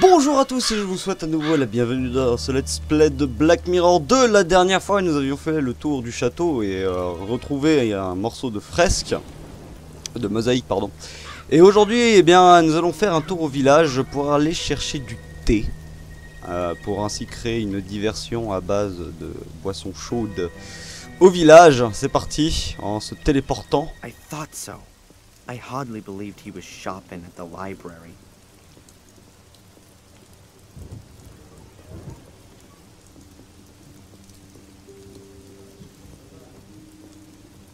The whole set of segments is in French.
Bonjour à tous et je vous souhaite à nouveau la bienvenue dans ce let's play de Black Mirror 2 La dernière fois nous avions fait le tour du château et euh, retrouvé un morceau de fresque, de mosaïque pardon. Et aujourd'hui eh bien nous allons faire un tour au village pour aller chercher du thé. euh, pour ainsi créer une diversion à base de boissons chaudes au village. C'est parti en se téléportant. I thought so. I hardly believed he was shopping at the library.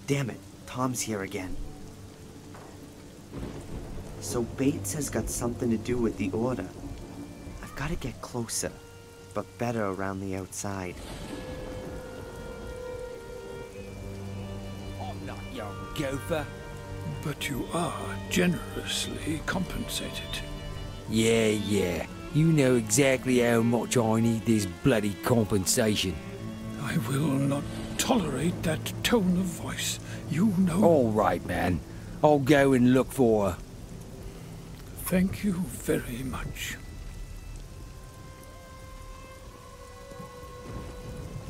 Damn it, Tom's here again. So Bates has got something to do with the order. I've got to get closer, but better around the outside. I'm not young gopher. But you are generously compensated. Yeah, yeah. You know exactly how much I need this bloody compensation. I will not tolerate that tone of voice. You know. All right, man. I'll go and look for her. Thank you very much.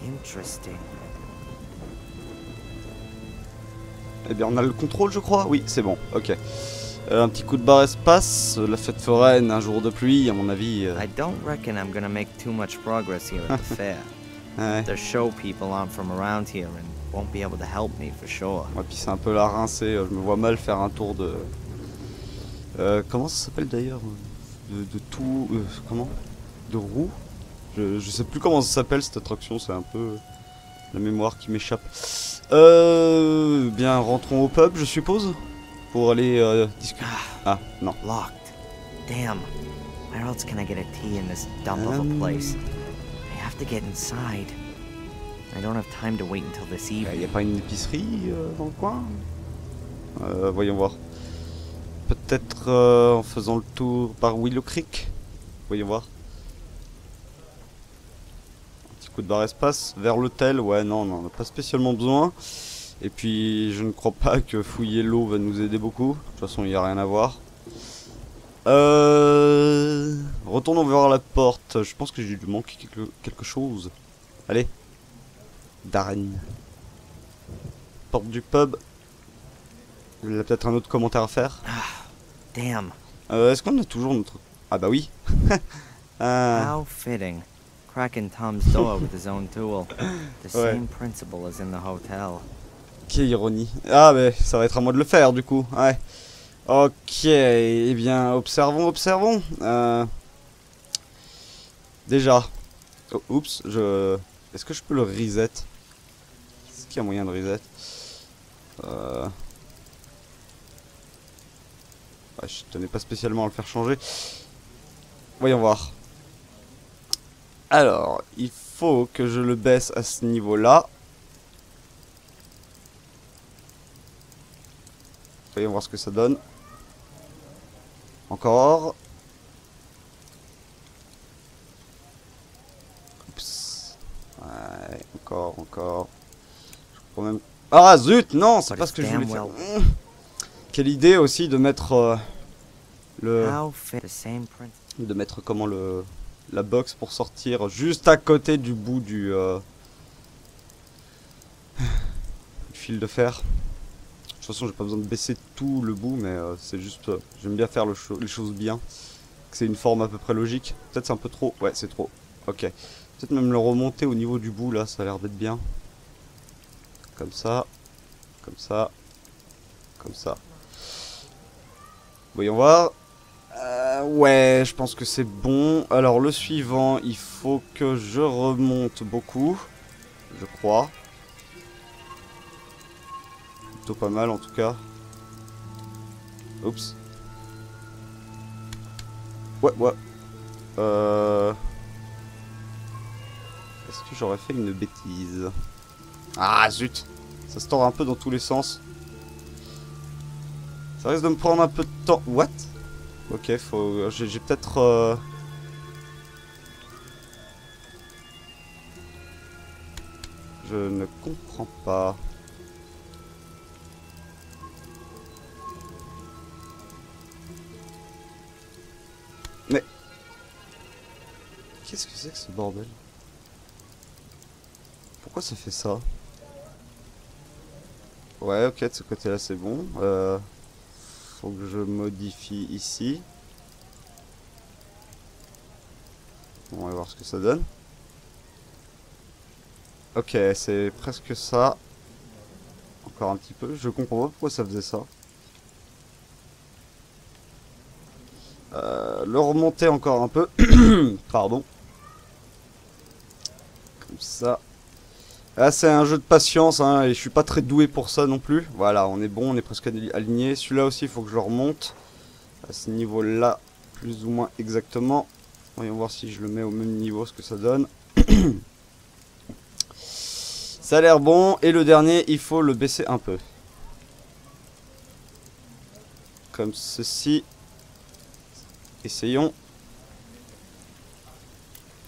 Interesting. Eh bien on a le contrôle je crois Oui c'est bon, ok. Euh, un petit coup de barre espace, euh, la fête foraine, un jour de pluie à mon avis. euh, I don't reckon I'm gonna make too much progress here at the fair. Ouais. The show people aren't from around here and won't be able to help me for sure. Ouais, puis c'est un peu la rincée, euh, je me vois mal faire un tour de... Euh, comment ça s'appelle d'ailleurs de, de tout... euh, comment De roue? Je, je sais plus comment ça s'appelle cette attraction, c'est un peu la mémoire qui m'échappe. Euh... Bien, rentrons au pub je suppose Pour aller euh, discuter... Ah, non. Locked. Damn. Where else can I get a tea in this dump of a place? Have to get inside. I don't have time to wait until this Il evening. n'y a pas une épicerie euh, dans le coin? Euh, Voyons voir. Peut-être euh, en faisant le tour par Willow Creek? Voyons voir. Un petit coup de barre espace vers l'hôtel. Ouais, non, on n'en a pas spécialement besoin. Et puis, je ne crois pas que fouiller l'eau va nous aider beaucoup. De toute façon, il n'y a rien à voir. Euh... Retournons voir la porte. Je pense que j'ai dû manquer quelque, quelque chose. Allez. Darren. Porte du pub. Il a peut-être un autre commentaire à faire. Damn. Euh, Est-ce qu'on a toujours notre... Ah bah oui. Ah, How fitting. Cracking Tom's door with his own tool. The same principle as in the hotel. quelle ironie. Ah mais ça va être à moi de le faire du coup. Ouais. Ok, eh bien observons, observons. Euh, Déjà. Oh, oups, je... Est-ce que je peux le reset? Est-ce qu'il y a moyen de reset? Euh... ouais, Je tenais pas spécialement à le faire changer. Voyons voir. Alors, il faut que je le baisse à ce niveau-là. Voyons voir ce que ça donne. Encore. Oups. Ouais, encore, encore. Je crois même... Ah zut, non, c'est But pas ce que je voulais faire. Mmh. Quelle idée aussi de mettre euh, le... De mettre comment le la box pour sortir juste à côté du bout du, euh, du fil de fer. De toute façon, j'ai pas besoin de baisser tout le bout, mais euh, c'est juste euh, j'aime bien faire le les choses bien. C'est une forme à peu près logique. Peut-être c'est un peu trop. Ouais, c'est trop. Ok. Peut-être même le remonter au niveau du bout là, ça a l'air d'être bien. Comme ça, comme ça, comme ça. Voyons voir. Euh, ouais, je pense que c'est bon. Alors le suivant, il faut que je remonte beaucoup, je crois. Plutôt pas mal en tout cas. Oups. Ouais, ouais. Euh... Est-ce que j'aurais fait une bêtise? Ah zut Ça se tord un peu dans tous les sens. Ça risque de me prendre un peu de temps. What? Ok, faut. J'ai peut-être. euh, Je ne comprends pas. Qu'est-ce que c'est que ce bordel? Pourquoi ça fait ça? Ouais, ok, de ce côté-là c'est bon. Euh, faut que je modifie ici. On va voir ce que ça donne. Ok, c'est presque ça. Encore un petit peu. Je comprends pas pourquoi ça faisait ça. Euh, le remonter encore un peu. Pardon. Comme ça. Là, c'est un jeu de patience, hein, et je suis pas très doué pour ça non plus. Voilà, on est bon, on est presque aligné. Celui-là aussi, il faut que je le remonte. À ce niveau-là, plus ou moins exactement. Voyons voir si je le mets au même niveau, ce que ça donne. ça a l'air bon. Et le dernier, il faut le baisser un peu. Comme ceci. Essayons.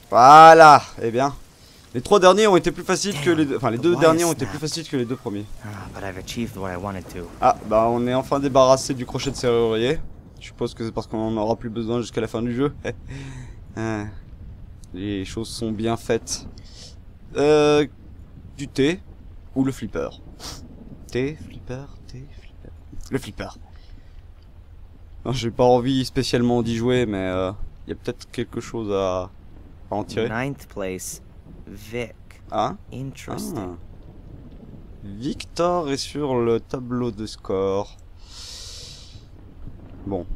Voilà, eh bien. Les trois derniers ont été plus faciles que les deux. Enfin, les deux derniers ont été plus faciles que les deux premiers. Ah. Ah, bah on est enfin débarrassé du crochet de serrurier. Je suppose que c'est parce qu'on en aura plus besoin jusqu'à la fin du jeu. Ah, Les choses sont bien faites. Euh, du thé ou le flipper? Thé, flipper, thé, flipper. Le flipper. J'ai pas envie spécialement d'y jouer, mais euh, il y a peut-être quelque chose à, à en tirer. Ninth place. Vic. Ah, Interesting. ah. Victor est sur le tableau de score. Bon.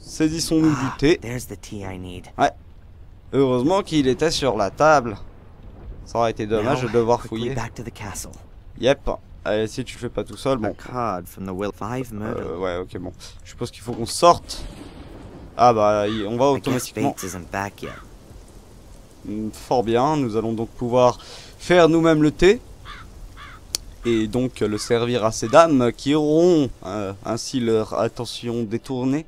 Saisissons-nous du Ah, thé. there's the tea I need. Heureusement qu'il était sur la table. Ça aurait été dommage Now, de devoir fouiller. back to the castle. Yep. Allez, si tu le fais pas tout seul, bon. Euh, ouais, ok, bon. Je suppose qu'il faut qu'on sorte. Ah bah, on va automatiquement. Mm, Fort bien, nous allons donc pouvoir faire nous-mêmes le thé. Et donc le servir à ces dames qui auront euh, ainsi leur attention détournée.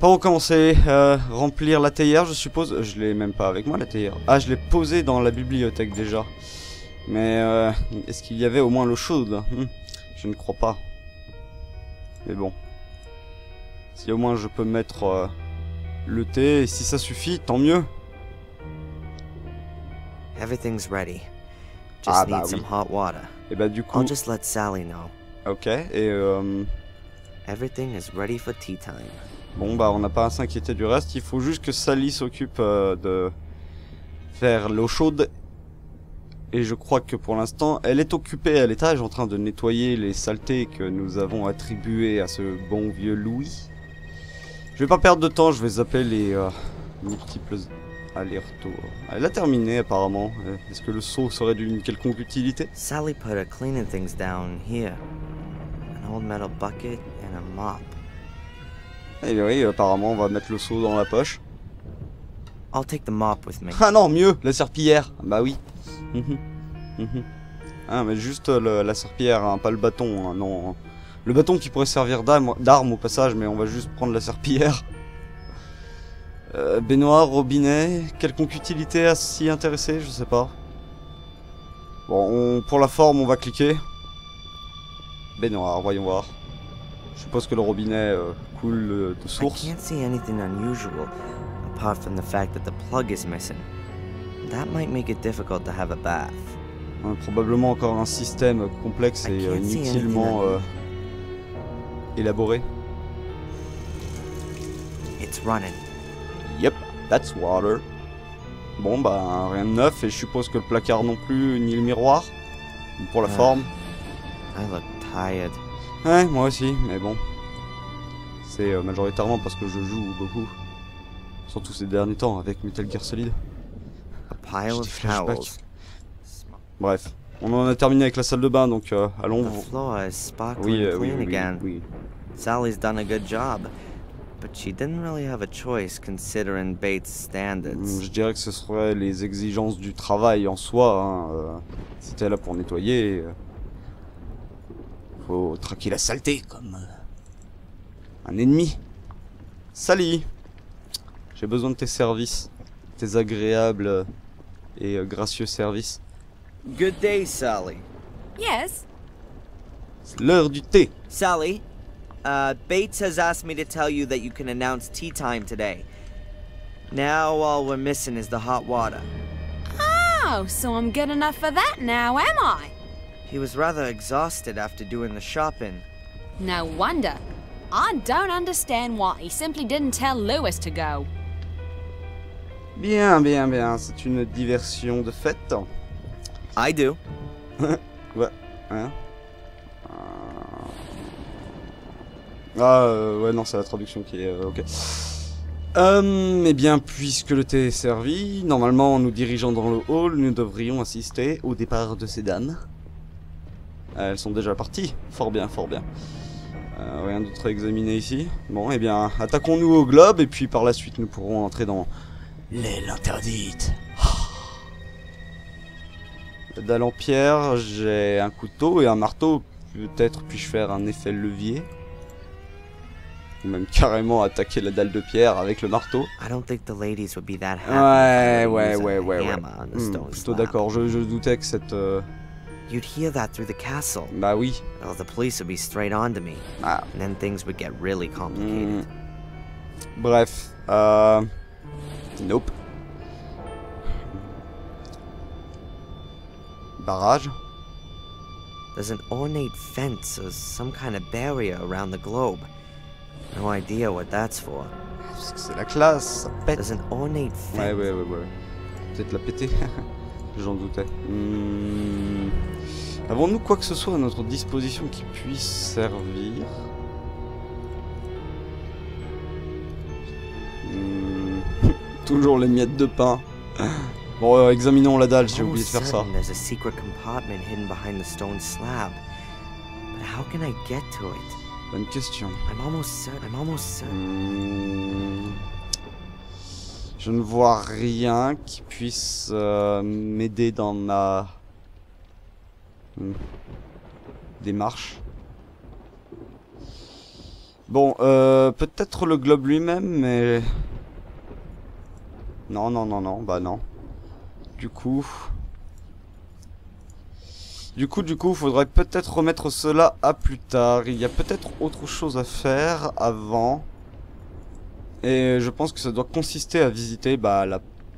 Pour commencer, euh, remplir la théière, je suppose. Je l'ai même pas avec moi la théière. Ah, je l'ai posée dans la bibliothèque déjà. Mais euh, est-ce qu'il y avait au moins l'eau chaude? Hmm, Je ne crois pas. Mais bon. Si au moins je peux mettre euh, le thé, et si ça suffit, tant mieux. Everything's ready. Just Ah, need bah some oui. hot water. Et bah du coup, I'll just let Sally know. ok. Et euh, Everything is ready for tea time. bon bah on n'a pas à s'inquiéter du reste. Il faut juste que Sally s'occupe euh, de faire l'eau chaude. Et je crois que pour l'instant, elle est occupée à l'étage en train de nettoyer les saletés que nous avons attribuées à ce bon vieux Louis. Je vais pas perdre de temps, je vais zapper les euh, multiples allers-retours. Elle a terminé apparemment. Euh, Est-ce que le seau serait d'une quelconque utilité? Sally put her cleaning things down here. An old metal bucket and a mop. Eh bien oui, apparemment on va mettre le seau dans la poche. I'll take the mop with me. Ah non, mieux, la serpillière. Bah oui. Mhm. Mhm. Ah, mais juste euh, le- la serpillière, hein, pas le bâton. hein, non. Le bâton qui pourrait servir d'arme au passage, mais on va juste prendre la serpillière. Euh, baignoire, robinet, quelconque utilité à s'y intéresser, je sais pas. Bon, on- pour la forme, on va cliquer. Baignoire, voyons voir. Je suppose que le robinet euh, coule euh, de I source. can't see anything unusual, apart from the fact that the plug is missing. That might make it difficult to have a bath. Hein, probablement encore un système complexe et euh, inutilement euh, élaboré. It's running. Yep, that's water. Bon bah rien de neuf et je suppose que le placard non plus ni le miroir. Pour la Ah. forme. I look tired. Ouais, moi aussi, mais bon. C'est euh, majoritairement parce que je joue beaucoup. Surtout ces derniers temps avec Metal Gear Solid. A pile of. Sm- Bref, on en a terminé avec la salle de bain donc euh, allons. The floor is sparkling Oui, euh, oui, clean oui, oui, again. oui. Sally's done a good job, but she didn't really have a choice considering Bates' standards. Je dirais que ce serait les exigences du travail en soi. Hein. euh, si t'es là pour nettoyer, euh, faut traquer la saleté comme euh, un ennemi. Sally, j'ai besoin de tes services, tes agréables euh, et euh, gracieux services. Good day, Sally. Yes? C'est l'heure du thé. Sally, Uh, Bates has asked me to tell you that you can announce tea time today. Now all we're missing is the hot water. Oh, so I'm good enough for that now, am I? He was rather exhausted after doing the shopping. No wonder. I don't understand why he simply didn't tell Lewis to go. Bien, bien, bien. C'est une diversion de fête. I do. Ouais. Euh. Ah, euh, ouais, non, c'est la traduction qui est... euh, ok. Eh bien, puisque le thé est servi, normalement, en nous dirigeant dans le hall, nous devrions assister au départ de ces dames. Elles sont déjà parties. Fort bien, fort bien. Rien d'autre à examiner ici. Bon, eh bien, attaquons-nous au globe, et puis par la suite, nous pourrons entrer dans l'aile interdite. Dalle en pierre, j'ai un couteau et un marteau. Peut-être puis-je faire un effet levier Ou même carrément attaquer la dalle de pierre avec le marteau. Ouais, ouais, ouais, ouais, ouais. Hmm, stone plutôt d'accord, je, je doutais que cette... euh, You'd hear that through the castle. Bah oui. The police would be straight on to me. Ah. And then things would get really complicated. Bref. Euh... Nope. Barrage? There's an ornate fence or some kind of barrier around the globe. No idea what that's for. Parce que c'est la classe, ça pète. There's an ornate fence. Ouais, ouais, ouais, ouais. Peut-être la péter. J'en doutais. Hmm. Avons-nous quoi que ce soit à notre disposition qui puisse servir? Hmm. Toujours les miettes de pain. Bon, euh, examinons la dalle, j'ai oublié de faire ça. certain There's a secret compartment hidden behind the stone slab. But how can I get to it? Bonne question. I'm almost certain. I'm almost certain. Hmm. Je ne vois rien qui puisse euh, m'aider dans ma hmm, démarche. Bon, euh, peut-être le globe lui-même, mais... Non, non, non, non, bah non. Du coup... Du coup, du coup, faudrait peut-être remettre cela à plus tard. Il y a peut-être autre chose à faire avant. Et je pense que ça doit consister à visiter, bah.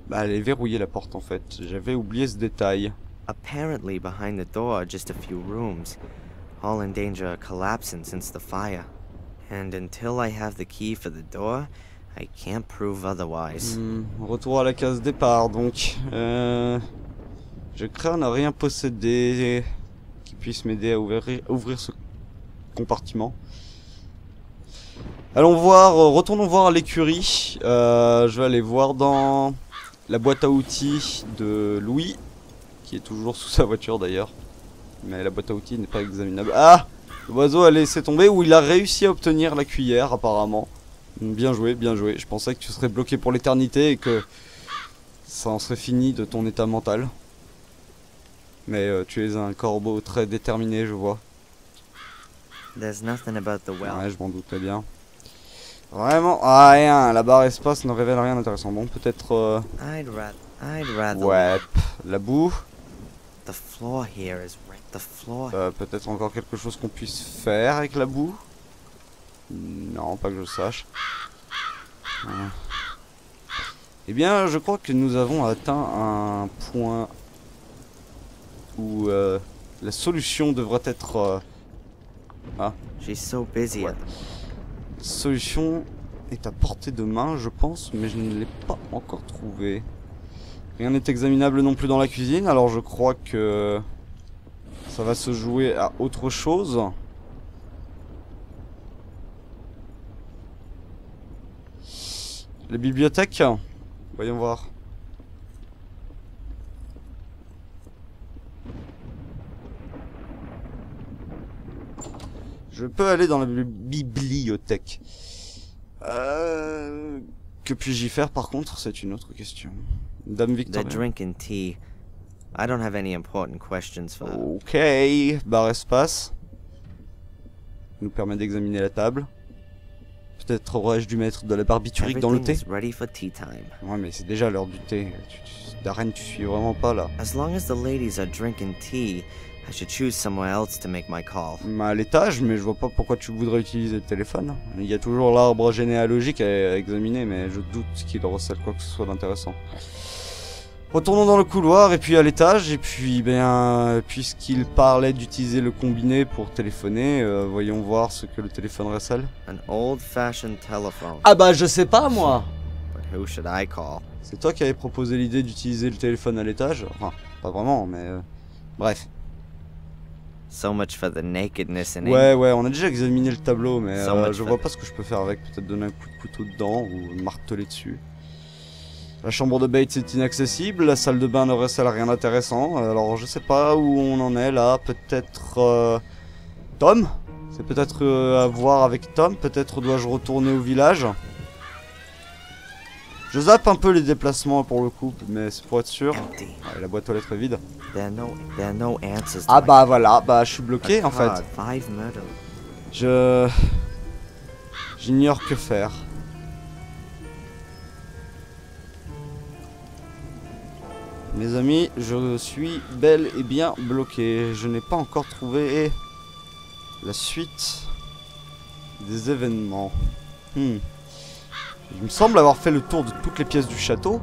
Bah, aller verrouiller la porte en fait. J'avais oublié ce détail. Apparently, behind the door are just a few rooms, all in danger of collapsing since the fire. And until I have the key for the door, I can't prove otherwise. Hmm, retour à la case départ donc. Euh... Je crains ne rien posséder qui puisse m'aider à ouvrir, ouvrir ce compartiment. Allons voir, retournons voir l'écurie. Euh, je vais aller voir dans la boîte à outils de Louis, qui est toujours sous sa voiture d'ailleurs. Mais la boîte à outils n'est pas examinable. Ah L'oiseau a laissé tomber ou il a réussi à obtenir la cuillère apparemment. Bien joué, bien joué. Je pensais que tu serais bloqué pour l'éternité et que ça en serait fini de ton état mental. Mais euh, tu es un corbeau très déterminé, je vois. There's nothing about the well. Ouais, je m'en doutais bien. Vraiment ah, rien. La barre espace ne révèle rien d'intéressant. Bon, peut-être... euh, I'd rather. I'd rather. Ouais, la boue. The floor here is. The floor. Euh, peut-être encore quelque chose qu'on puisse faire avec la boue. Non, pas que je sache. Ouais. Eh bien, je crois que nous avons atteint un point où euh, la solution devrait être... euh, She's so busy. Ouais. La solution est à portée de main, je pense, mais je ne l'ai pas encore trouvée. Rien n'est examinable non plus dans la cuisine, alors je crois que ça va se jouer à autre chose. La bibliothèque Voyons voir. Je peux aller dans la bibli- bibliothèque. Euh, que puis-je y faire par contre? C'est une autre question. Dame The Victoria. drinking tea. I don't have any important questions for. Ok, barre espace. Nous permet d'examiner la table. Peut-être aurais-je dû mettre de la barbiturique dans le thé. Ouais, mais c'est déjà l'heure du thé. Tu, tu, Darren, tu suis vraiment pas là. As long as the ladies are drinking tea, I should choose somewhere else to make my call. À l'étage, mais je vois pas pourquoi tu voudrais utiliser le téléphone. Il y a toujours l'arbre généalogique à examiner, mais je doute qu'il recèle quoi que ce soit d'intéressant. Retournons dans le couloir et puis à l'étage, et puis ben puisqu'il parlait d'utiliser le combiné pour téléphoner, euh, voyons voir ce que le téléphone recèle. An old-fashioned telephone. Ah bah je sais pas moi But who should I call? C'est toi qui avais proposé l'idée d'utiliser le téléphone à l'étage? Enfin, pas vraiment, mais... euh, Bref. So much for the nakedness in Ouais, ouais, on a déjà examiné le tableau, mais So euh, je vois pas ce que je peux faire avec. Peut-être donner un coup de couteau dedans ou marteler dessus. La chambre de Bates est inaccessible, la salle de bain ne recèle rien d'intéressant. Alors je sais pas où on en est là. Peut-être euh, Tom? C'est peut-être euh, à voir avec Tom. Peut-être dois-je retourner au village. Je zappe un peu les déplacements pour le coup, mais c'est pour être sûr. La boîte aux lettres est vide. Ah bah voilà, bah je suis bloqué en fait. Je... J'ignore que faire. Mes amis, je suis bel et bien bloqué. Je n'ai pas encore trouvé la suite des événements. Hmm. Il me semble avoir fait le tour de toutes les pièces du château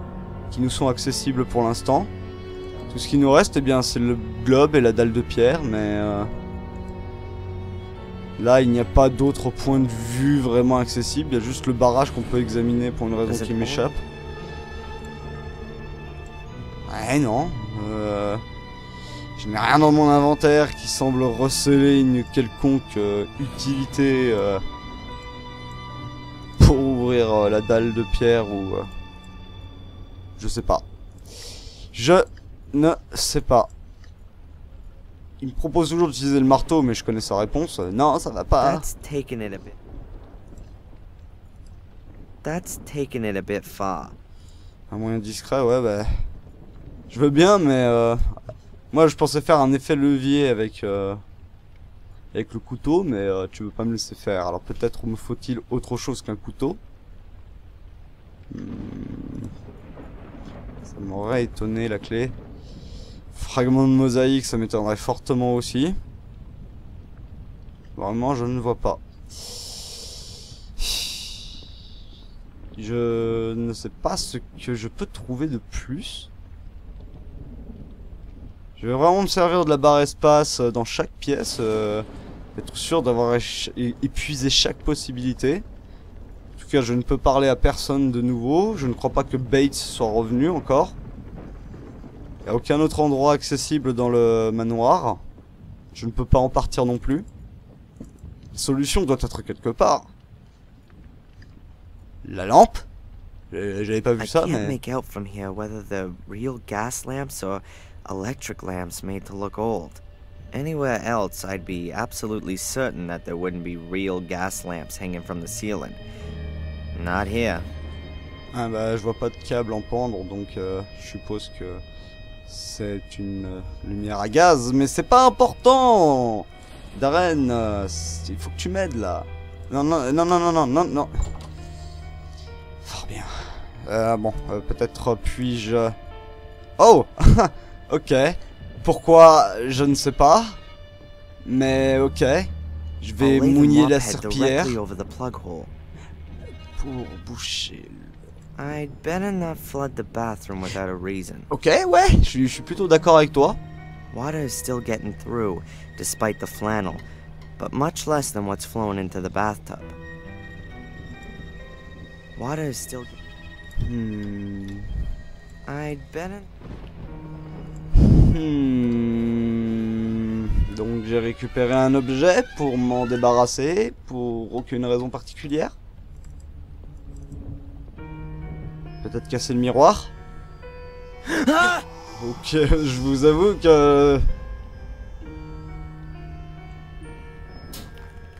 qui nous sont accessibles pour l'instant. Tout ce qui nous reste, eh bien, c'est le globe et la dalle de pierre, mais... euh, Là, il n'y a pas d'autres points de vue vraiment accessibles. Il y a juste le barrage qu'on peut examiner pour une raison qui m'échappe. Ouais, non. Euh, Je n'ai rien dans mon inventaire qui semble receler une quelconque euh, utilité euh, pour ouvrir la dalle de pierre ou... Je sais pas. Je ne sais pas. Il me propose toujours d'utiliser le marteau, mais je connais sa réponse. Non, ça va pas. That's taking it a bit. That's taking it a bit far. Un moyen discret, ouais, bah. Je veux bien, mais. euh, Moi, je pensais faire un effet levier avec. euh, Avec le couteau, mais euh, tu veux pas me laisser faire. Alors peut-être me faut-il autre chose qu'un couteau. Hmm. Ça m'aurait étonné la clé. Fragment de mosaïque, ça m'étonnerait fortement aussi. Vraiment, je ne vois pas. Je ne sais pas ce que je peux trouver de plus. Je vais vraiment me servir de la barre espace euh, dans chaque pièce. euh, être sûr d'avoir épuisé chaque possibilité. En tout cas, je ne peux parler à personne de nouveau. Je ne crois pas que Bates soit revenu encore. Il n'y a aucun autre endroit accessible dans le manoir. Je ne peux pas en partir non plus. La solution doit être quelque part. La lampe? J'avais pas vu ça, mais electric lamps made to look old. Anywhere else, I'd be absolutely certain that there wouldn't be real gas lamps hanging from the ceiling. Not here. Ah bah, je vois pas de câble en pendre, donc euh, je suppose que c'est une euh, lumière à gaz, mais c'est pas important Darren, euh, il faut que tu m'aides là. Non, non, non, non, non, non, non, non. Fort bien. Euh, bon, euh, peut-être puis-je... Euh, oh ok pourquoi je ne sais pas mais ok je vais mouiller la serpillière pour boucher I'd better not flood the bathroom without a reason. Ok, ouais, je suis, je suis plutôt d'accord avec toi. Water is still getting through, despite the flannel, but much less than what's flowing into the bathtub. Water is still. Hmm. I'd better. Hmm. Donc j'ai récupéré un objet pour m'en débarrasser, pour aucune raison particulière. Peut-être casser le miroir. ok, je vous avoue que...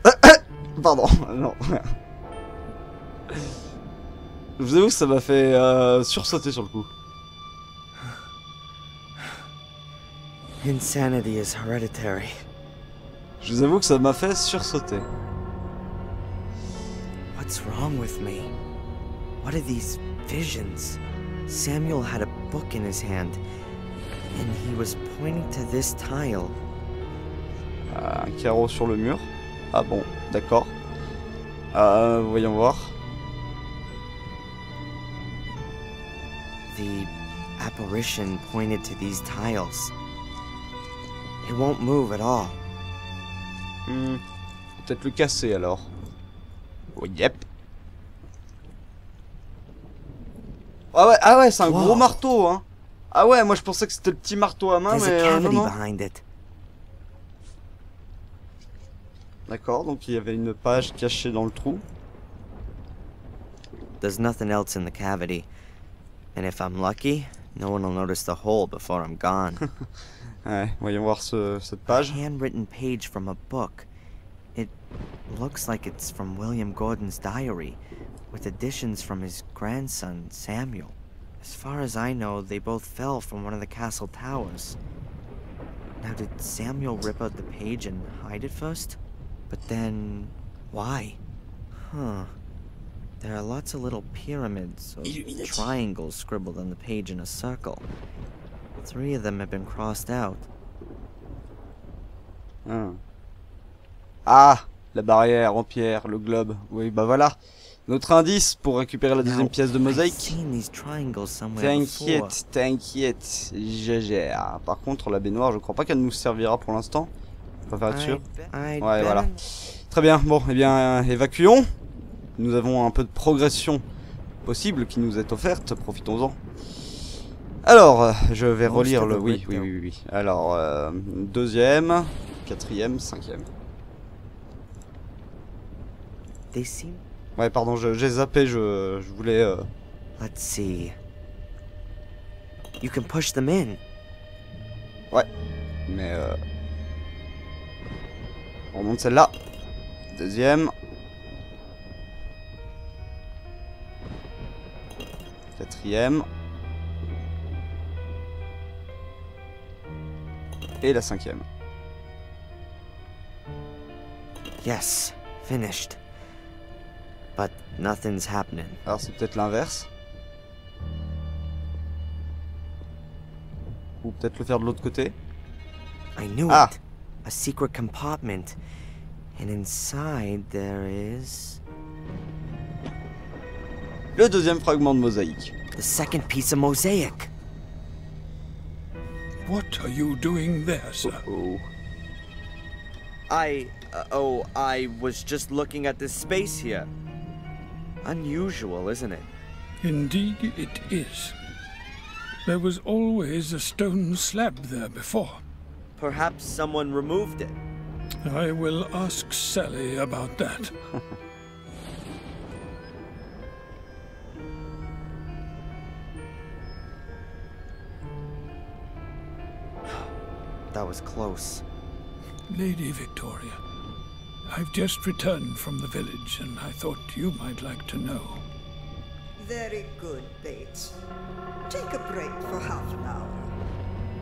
Pardon, non. Je vous avoue que ça m'a fait euh, sursauter sur le coup. Insanity is hereditary. Je vous avoue que ça m'a fait sursauter. What's wrong with me? What are these visions? Samuel had a book in his hand, and he was pointing to this tile. Euh, un carreau sur le mur. Ah bon, d'accord. Euh, voyons voir. The apparition pointed to these tiles. It won't move at all. Hmm, Peut-être le casser alors. Oh, yep. Ah ouais, ah ouais c'est un gros Wow. marteau, hein. Ah ouais, moi je pensais que c'était le petit marteau à main, There's mais a euh, non, non. D'accord, donc il y avait une page cachée dans le trou. There's nothing else in the cavity. And if I'm lucky, no one will notice the hole before I'm gone. Ouais, voyons voir ce- cette a handwritten page from a book. It looks like it's from William Gordon's diary, with additions from his grandson, Samuel. As far as I know, they both fell from one of the castle towers. Now, did Samuel rip out the page and hide it first? But then, why? Huh. There are lots of little pyramids or triangles scribbled on the page in a circle. Three of them have been crossed out. Ah. Ah, la barrière en pierre, le globe. Oui, bah voilà. Notre indice pour récupérer la deuxième pièce de mosaïque. T'inquiète, t'inquiète, gère. Par contre, la baignoire, je crois pas qu'elle nous servira pour l'instant. Je préfère être sûr. I'd- I'd Ouais, voilà. on- Très bien, bon, eh bien, euh, évacuons. Nous avons un peu de progression possible qui nous est offerte, profitons-en. Alors, euh, je vais relire le... Oui, oui, oui, oui. Alors, euh, deuxième, quatrième, cinquième. They seem. Ouais, pardon, je- j'ai zappé, je, je voulais... euh, Let's see. You can push them in. Mais... Euh... On remonte celle-là. Deuxième. Quatrième. Et la cinquième. Yes, finished. But nothing's happening. Alors c'est peut-être l'inverse. Ou peut-être le faire de l'autre côté. I knew Ah. it. A secret compartment. And inside there is. Le deuxième fragment de mosaïque. the second piece of mosaic. What are you doing there, sir? Oh. I. Uh, oh, I was just looking at this space here. Unusual, isn't it? Indeed, it is. There was always a stone slab there before. Perhaps someone removed it. I will ask Sally about that. That was close. Lady Victoria, I've just returned from the village and I thought you might like to know. Very good, Bates. Take a break for half an hour.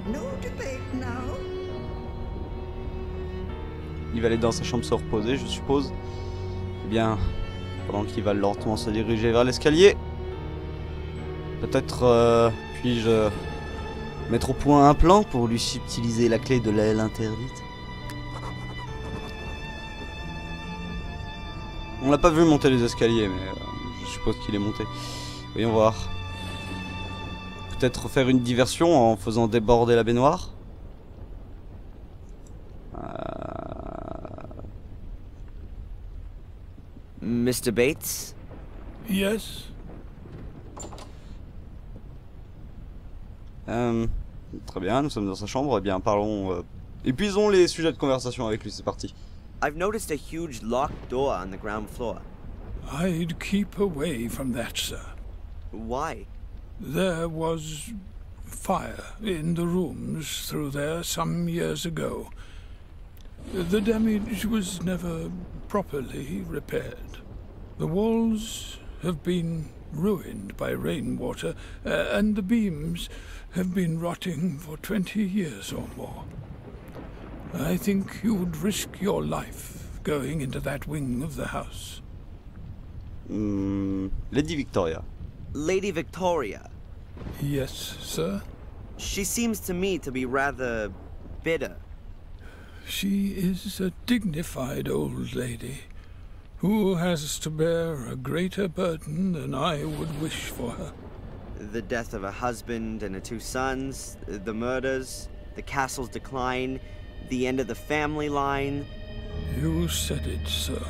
No debate now. Il va aller dans sa chambre se reposer, je suppose. Eh bien, pendant qu'il va lentement se diriger vers l'escalier. Peut-être euh, puis-je mettre au point un plan pour lui subtiliser la clé de l'aile interdite. On l'a pas vu monter les escaliers, mais euh, je suppose qu'il est monté. Voyons voir. Peut-être faire une diversion en faisant déborder la baignoire Mr. Bates? Yes? Euh, très bien, nous sommes dans sa chambre. Eh bien, parlons. euh, épuisons les sujets de conversation avec lui. C'est parti. I've noticed a huge locked door on the ground floor. I'd keep away from that, sir. Why? There was fire in the rooms through there some years ago. The damage was never properly repaired. The walls have been ruined by rainwater, uh, and the beams have been rotting for 20 years or more. I think you would risk your life going into that wing of the house. Hmm, Lady Victoria. Lady Victoria. Yes, sir? She seems to me to be rather bitter. She is a dignified old lady who has to bear a greater burden than I would wish for her. The death of a husband and her two sons, the murders, the castle's decline, the end of the family line. You said it, sir.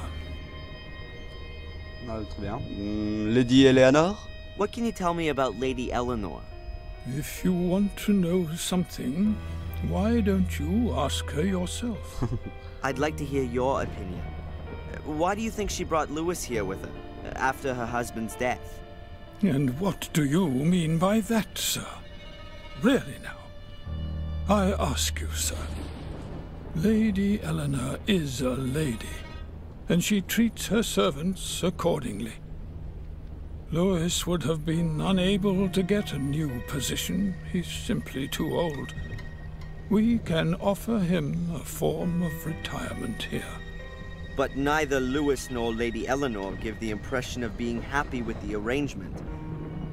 Ah, très bien. Hmm, Lady Eleanor What can you tell me about Lady Eleanor? If you want to know something, why don't you ask her yourself? I'd like to hear your opinion. Why do you think she brought Lewis here with her after her husband's death? and what do you mean by that, sir? Really now? I ask you, sir. Lady Eleanor is a lady, and she treats her servants accordingly. Lewis would have been unable to get a new position. He's simply too old. We can offer him a form of retirement here. But neither Lewis nor Lady Eleanor give the impression of being happy with the arrangement.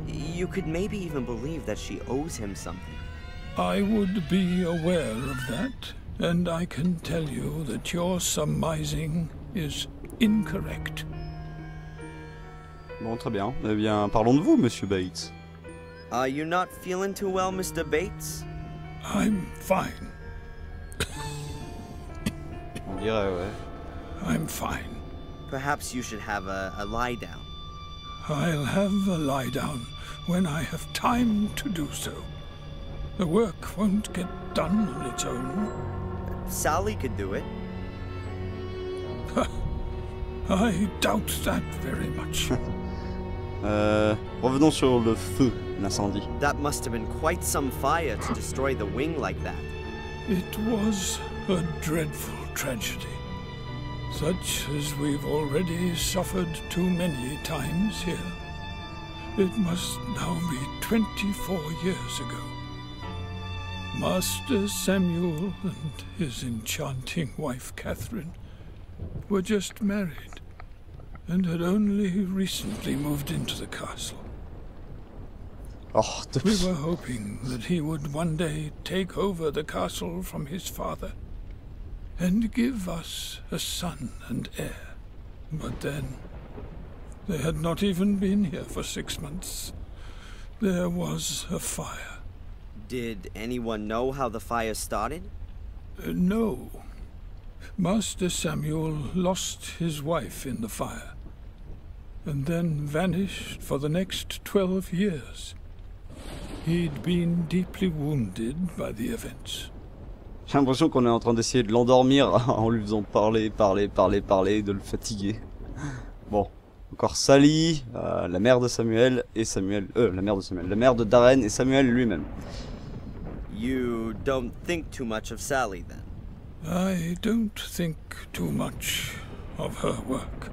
You could maybe even believe that she owes him something. I would be aware of that, and I can tell you that your surmising is incorrect. Bon, très bien. Eh bien, parlons de vous, monsieur Bates. Are you not feeling too well, Mr. Bates? I'm fine. On dirait, ouais. I'm fine. Perhaps you should have a, a lie down. I'll have a lie down when I have time to do so. The work won't get done on its own. Sally could do it. I doubt that very much. Euh, revenons sur le feu, l'incendie. That must have been quite some fire to destroy the wing like that. It was a dreadful tragedy, such as we've already suffered too many times here. It must now be 24 years ago. Master Samuel and his enchanting wife Catherine were just married and had only recently moved into the castle. Oh, We were hoping that he would one day take over the castle from his father and give us a son and heir. But then, they had not even been here for six months. There was a fire. Did anyone know how the fire started? Uh, no. Master Samuel lost his wife in the fire, and then vanished for the next twelve years. He'd been deeply wounded by the events. J'ai l'impression qu'on est en train d'essayer de l'endormir en lui faisant parler, parler, parler, parler, de le fatiguer. Bon, encore Sally, euh, la mère de Samuel et Samuel, euh, la mère de Samuel, la mère de Darren et Samuel lui-même. You don't think too much of Sally then? I don't think too much of her work.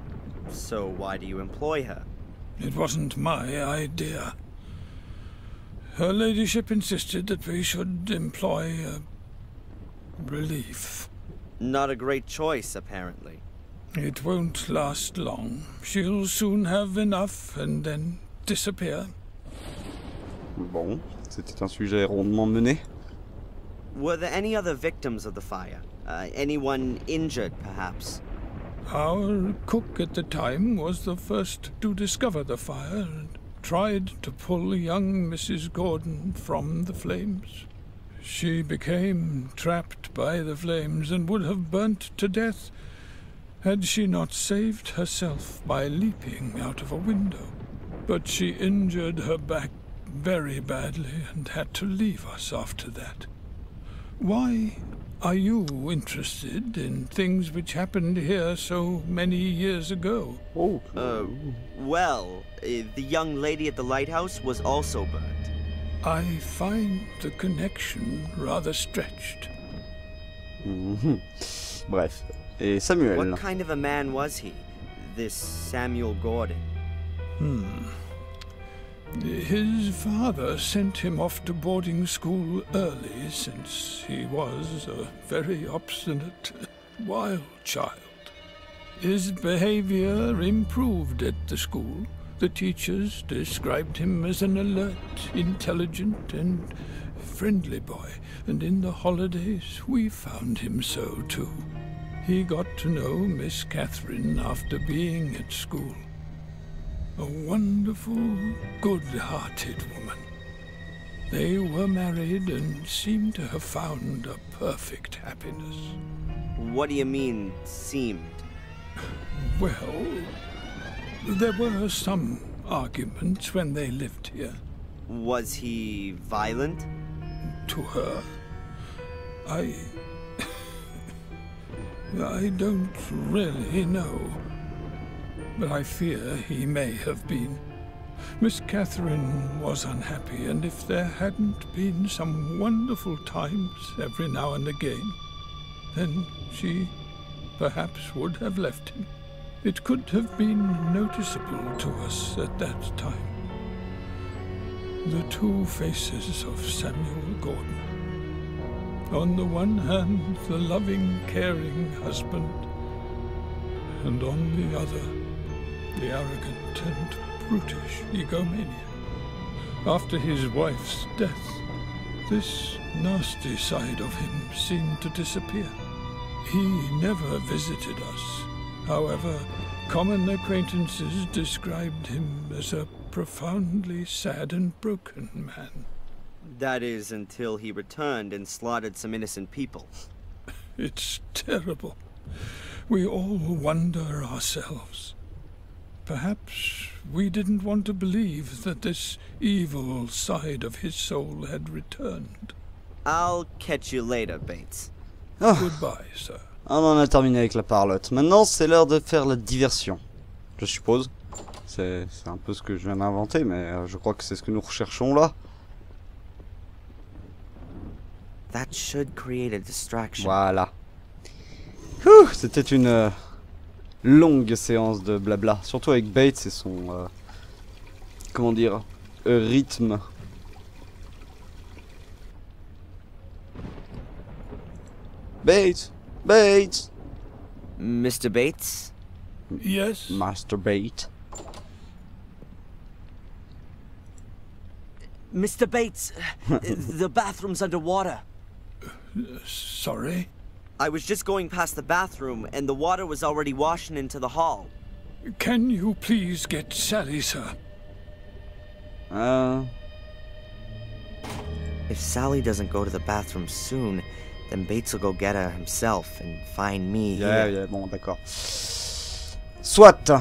So why do you employ her? It wasn't my idea. Her ladyship insisted that we should employ a relief. Not a great choice, apparently. It won't last long. She'll soon have enough and then disappear. Bon, c'était un sujet rondement mené. Were there any other victims of the fire? Uh, anyone injured, perhaps? Our cook at the time was the first to discover the fire and tried to pull young Mrs. Gordon from the flames. She became trapped by the flames and would have burnt to death had she not saved herself by leaping out of a window. But she injured her back very badly and had to leave us after that. Why are you interested in things which happened here so many years ago? Oh, Uh, well, uh, the young lady at the lighthouse was also burnt. I find the connection rather stretched. mhm. Bref. Et Samuel. What kind of a man was he, this Samuel Gordon? His father sent him off to boarding school early since he was a very obstinate, wild child. His behavior improved at the school. The teachers described him as an alert, intelligent, and friendly boy, and in the holidays we found him so too. He got to know Miss Catherine after being at school. A wonderful, good hearted woman. They were married and seemed to have found a perfect happiness. What do you mean, seemed? Well, there were some arguments when they lived here. Was he violent? To her, I. I don't really know. But I fear he may have been. Miss Catherine was unhappy, and if there hadn't been some wonderful times every now and again, then she perhaps would have left him. It could have been noticeable to us at that time. The two faces of Samuel Gordon. On the one hand, the loving, caring husband, and on the other, the arrogant and brutish egomaniac. After his wife's death, this nasty side of him seemed to disappear. He never visited us. However, common acquaintances described him as a profoundly sad and broken man. That is, until he returned and slaughtered some innocent people. It's terrible. We all wonder ourselves. Perhaps we didn't want to believe that this evil side of his soul had returned. I'll catch you later, Bates. Goodbye, sir. On en a terminé avec la parlotte. Maintenant, c'est l'heure de faire la diversion. Je suppose. C'est un peu ce que je viens d'inventer, mais euh, je crois que c'est ce que nous recherchons là. That should create a distraction. Voilà. C'était une euh, longue séance de blabla. Surtout avec Bates et son... euh, comment dire euh, Rythme. Bates Bates Mr. Bates? Yes? Master Bate. Mr. Bates, the bathroom's underwater. Sorry? I was just going past the bathroom, and the water was already washing into the hall. Can you please get Sally, sir? Euh, If Sally doesn't go to the bathroom soon, then Bates will go get her himself and find me yeah, here. yeah, bon, d'accord. Soit.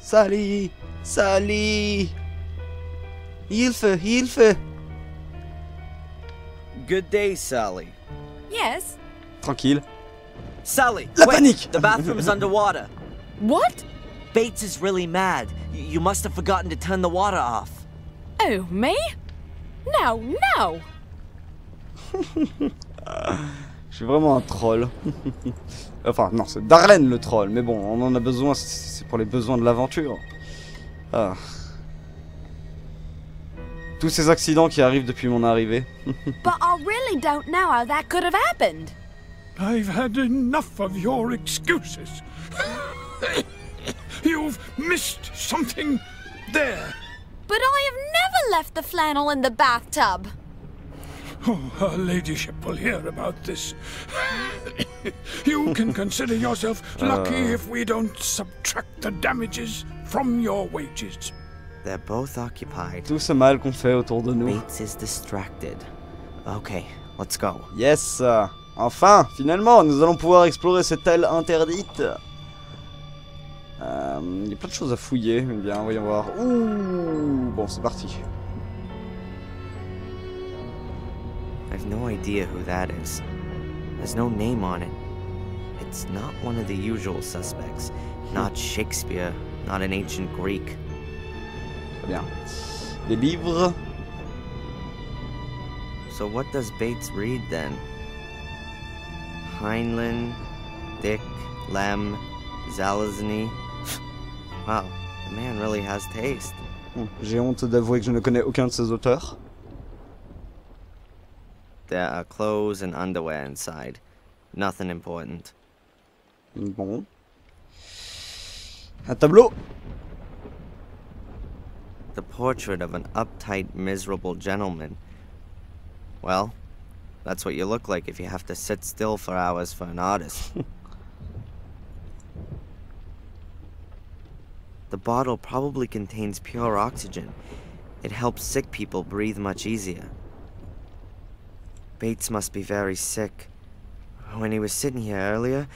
Sally Sally Hilfe Hilfe Good day, Sally. Yes? Tranquille. Sally! La wait! panique! The bathroom's underwater. What? Bates is really mad. Y- you must have forgotten to turn the water off. Oh, me? No, no! Je suis vraiment un troll. enfin, non, c'est Darlene le troll, mais bon, on en a besoin, c'est- pour les besoins de l'aventure. Ah. Tous ces accidents qui arrivent depuis mon arrivée. But I really don't know how that could have happened. I've had enough of your excuses. You've missed something there. But I have never left the flannel in the bathtub. Oh, her ladyship will hear about this. you can consider yourself lucky if we don't subtract the damages from your wages. They're both occupied. Tout ce mal qu'on fait autour de nous. Bates is distracted. Okay, let's go. Yes Enfin, finalement, nous allons pouvoir explorer cette aile interdite. Euh, Il y a plein de choses à fouiller. Eh bien, voyons voir. Ouh Bon, c'est parti. I've no idea who that is. There's no name on it. It's not one of the usual suspects. Not Shakespeare, not an ancient Greek. Très bien. Des livres. So what does Bates read then? Heinlein, Dick, Lem, Zalazny. wow, the man really has taste. Bon, J'ai honte d'avouer que je ne connais aucun de ces auteurs. There are uh, clothes and underwear inside. Nothing important. Bon. Un tableau. The portrait of an uptight, miserable gentleman. Well, that's what you look like if you have to sit still for hours for an artist. the bottle probably contains pure oxygen. It helps sick people breathe much easier. Bates must be very sick. When he was sitting here earlier,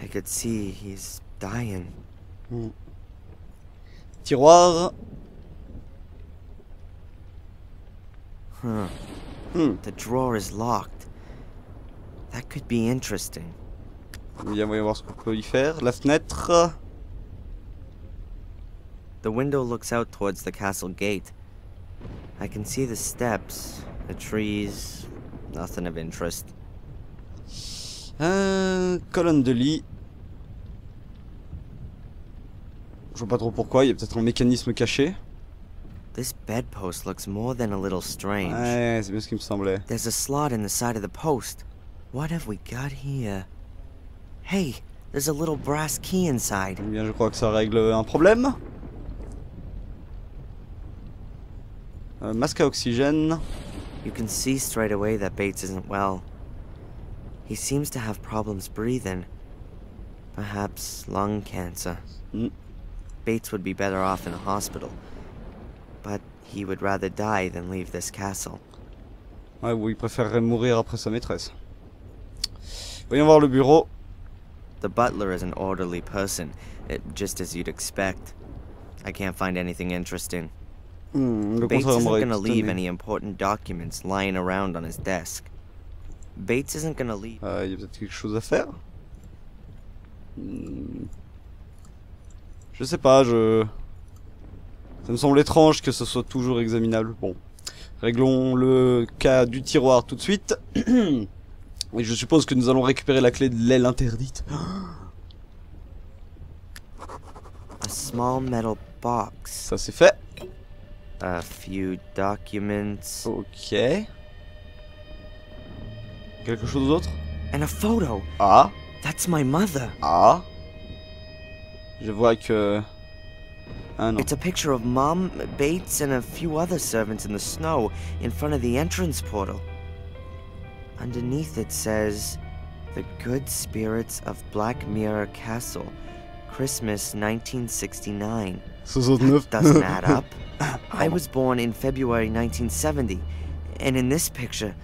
I could see he's dying. Tiroir. Huh. Hmm. The drawer is locked. That could be interesting. Bien, voyons voir ce qu'on peut y faire. La fenêtre. The window looks out towards the castle gate. I can see the steps, the trees, nothing of interest. Euh, colonne de lit. Je vois pas trop pourquoi, il y a peut-être un mécanisme caché. This bedpost looks more than a little strange. Ouais, c'est bien ce qui me semblait. There's a slot in the side of the post. What have we got here? Hey, there's a little brass key inside. Eh Bien, je crois que ça règle un problème. Euh, masque à oxygène. You can see straight away that Bates isn't well. He seems to have problems breathing. Perhaps lung cancer. Mm. Bates would be better off in a hospital. But he would rather die than leave this castle. Ouais, ou il préférerait mourir après sa maîtresse. Voyons voir le bureau. The butler is an orderly person, eh, just as you'd expect. I can't find anything interesting. Hmm, Bates isn't m'aurait gonna leave étonné. any important documents lying around on his desk. Bates isn't gonna leave. Euh, Il y a peut-être quelque chose à faire. Hmm. Je sais pas, je... Ça me semble étrange que ce soit toujours examinable. Bon. Réglons le cas du tiroir tout de suite. Et je suppose que nous allons récupérer la clé de l'aile interdite. A small metal box. Ça c'est fait. A few documents. Ok. Quelque chose d'autre And a photo. Ah, That's my mother. ah. Je vois que... Ah non. It's a picture of Mom, Bates, and a few other servants in the snow in front of the entrance portal. Underneath it says, The Good Spirits of Black Mirror Castle, Christmas 1969. 69. Doesn't add up. I was born in February 1970, and in this picture,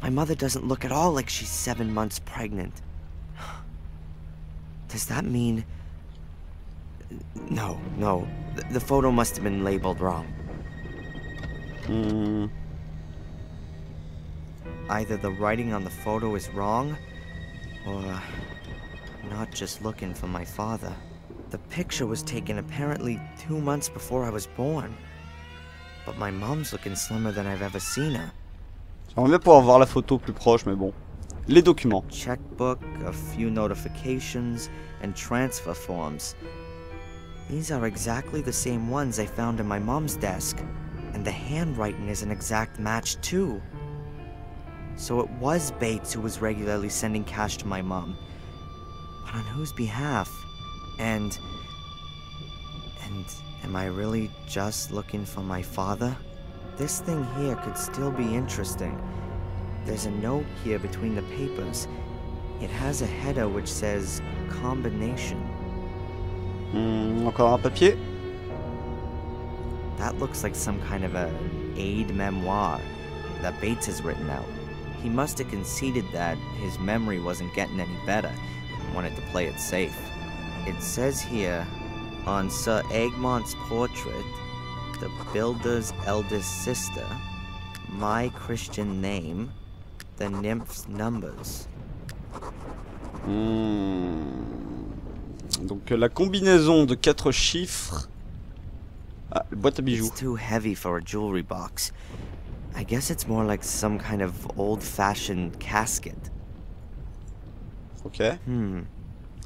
my mother doesn't look at all like she's seven months pregnant. Does that mean. No, no. The, the photo must have been labeled wrong. Hmm. Either the writing on the photo is wrong, or I'm not just looking for my father. The picture was taken apparently two months before I was born. But my mom's looking slimmer than I've ever seen her. J'aimerais bien pouvoir voir la photo plus proche, mais bon. Les documents. Checkbook, a few notifications, and transfer forms. These are exactly the same ones I found in my mom's desk. And the handwriting is an exact match, too. So it was Bates who was regularly sending cash to my mom. But on whose behalf? And. And am I really just looking for my father? This thing here could still be interesting. There's a note here between the papers. It has a header which says combination. Hmm, encore un papier. That looks like some kind of a aid memoir that Bates has written out. He must have conceded that his memory wasn't getting any better and wanted to play it safe. It says here, on Sir Egmont's portrait, the builder's eldest sister, my Christian name, the nymph's numbers. Hmm. Donc la combinaison de quatre chiffres. Ah, boîte à bijoux. It's too heavy for a jewelry box. I guess it's more like some kind of old-fashioned casket. Ok. Hmm.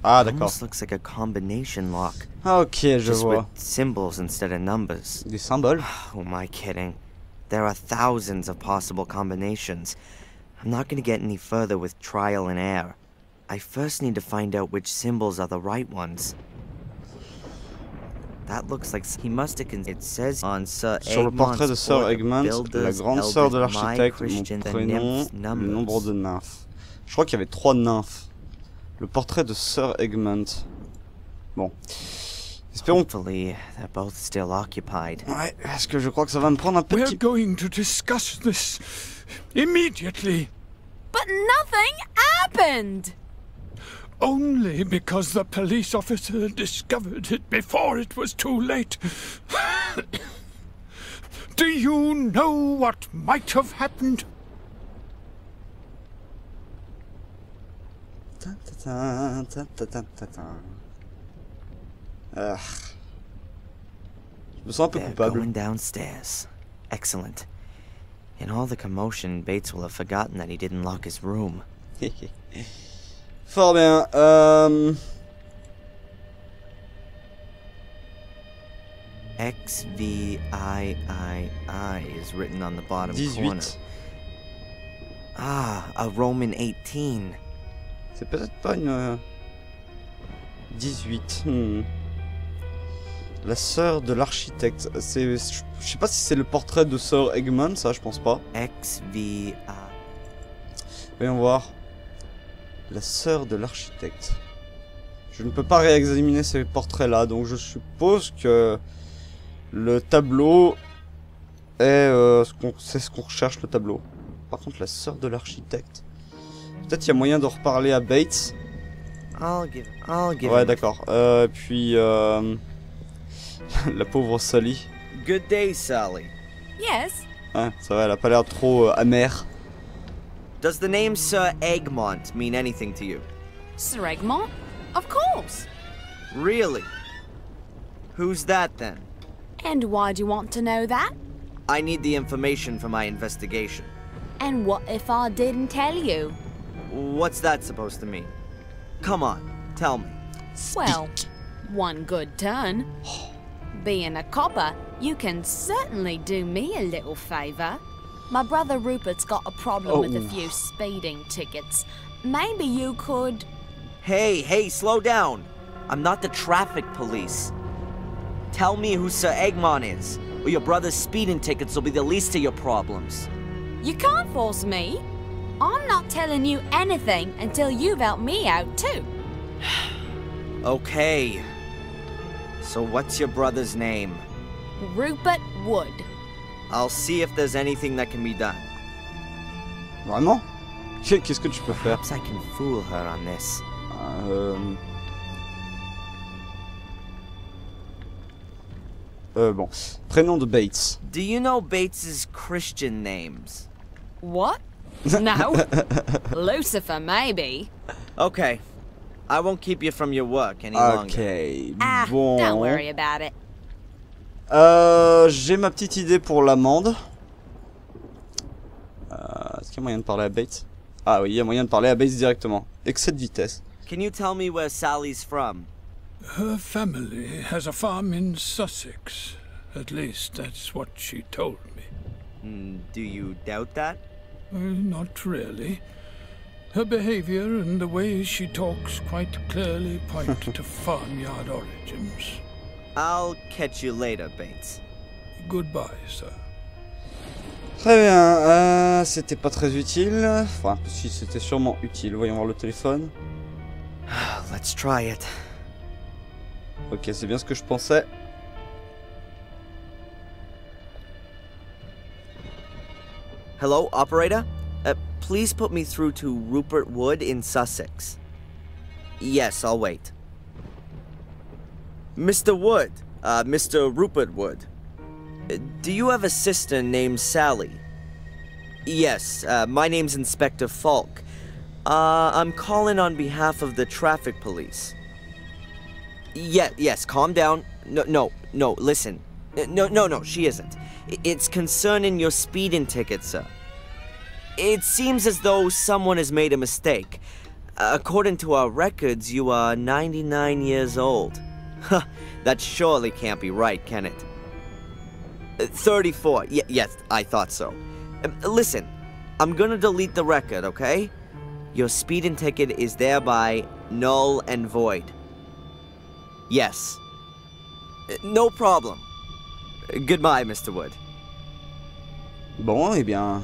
Ah d'accord. Almost looks like a combination lock. Ok, je just vois. with symbols instead of numbers. Des symboles. Who am I kidding? There are thousands of possible combinations. I'm not gonna get any further with trial and error. I first need to find out which symbols are the right ones. That looks like he must have. It says on Sir Sur le portrait de Sir Egmont, la grande sœur de l'architecte, mon Christian, the prénom, nymphs' le nombre de nymphes. Je crois qu'il y avait trois nymphes. Le portrait de Sir Egmont. Bon. Espérons. Hopefully, they're both still occupied. Ouais, est-ce que je crois que ça va me prendre un We're going to discuss this immediately. But nothing happened! Only because the police officer discovered it before it was too late. Do you know what might have happened? da, da, da, da, da, da. Ugh. What's up with the going downstairs. Excellent. In all the commotion, Bates will have forgotten that he didn't lock his room. Fort bien. Um... XVIII is written on the bottom 18. corner. Ah, a Roman 18. C'est peut-être pas une... euh, 18. hmm. La sœur de l'architecte. C'est... Je sais pas si c'est le portrait de Sir Egmont, ça je pense pas. X V I. Voyons voir. La sœur de l'architecte. Je ne peux pas réexaminer ces portraits-là, donc je suppose que le tableau est euh, ce qu'on c'est ce qu'on recherche le tableau. Par contre, la sœur de l'architecte. Peut-être il y a moyen de reparler à Bates. I'll give. I'll give. Ouais, d'accord. Euh, puis euh, la pauvre Sally. Good day, Sally. Yes, Hein, ça va, elle a pas l'air trop euh, amère. Does the name Sir Egmont mean anything to you? Sir Egmont? Of course. Really? Who's that then? And why do you want to know that? I need the information for my investigation. And what if I didn't tell you? What's that supposed to mean? Come on, tell me. Well, one good turn. Being a copper, you can certainly do me a little favour. My brother Rupert's got a problem with a Oh. few speeding tickets. Maybe you could. Hey, hey, slow down. I'm not the traffic police. Tell me who Sir Egmont is, or your brother's speeding tickets will be the least of your problems. You can't force me. I'm not telling you anything until you've helped me out too. Okay. So what's your brother's name? Rupert Wood. I'll see if there's anything that can be done. Vraiment Qu'est- Qu'est-ce que tu peux faire Perhaps I can fool her on this. Euh... Euh, bon. Prénom de Bates. Do you know Bates's Christian names? What? No. Lucifer, maybe. Okay. I won't keep you from your work any longer. Ok. Ah, bon. don't worry about it. Euh, J'ai ma petite idée pour l'amende. Euh, Est-ce qu'il y a moyen de parler à Bates Ah oui, il y a moyen de parler à Bates directement. Excès de vitesse. Can you tell me where Sally's from? Her family has a farm in Sussex. At least that's what she told me. Mm, do you doubt that? Uh, not really. Her behavior and the way she talks quite clearly point to farmyard origins. I'll catch you later, Bates. Goodbye, sir. Très bien. Euh, c'était pas très utile. Enfin, si c'était sûrement utile. Voyons voir le téléphone. Let's try it. Ok, c'est bien ce que je pensais. Hello, operator? Uh, please put me through to Rupert Wood in Sussex. Yes, I'll wait. Mr. Wood, uh, Mr. Rupert Wood. Uh, Do you have a sister named Sally? Yes, uh, my name's Inspector Falk. Uh, I'm calling on behalf of the traffic police. Yeah, yes, calm down. No, no, no, listen. Uh, No, no, no, she isn't. It's concerning your speeding ticket, sir. It seems as though someone has made a mistake. According to our records, you are 99 years old. Huh, that surely can't be right, can it? Uh, 34. Y- yes, I thought so. Um, listen, I'm gonna delete the record, okay? Your speeding ticket is thereby null and void. Yes. Uh, No problem. Goodbye, Mr. Wood. Bon, eh bien,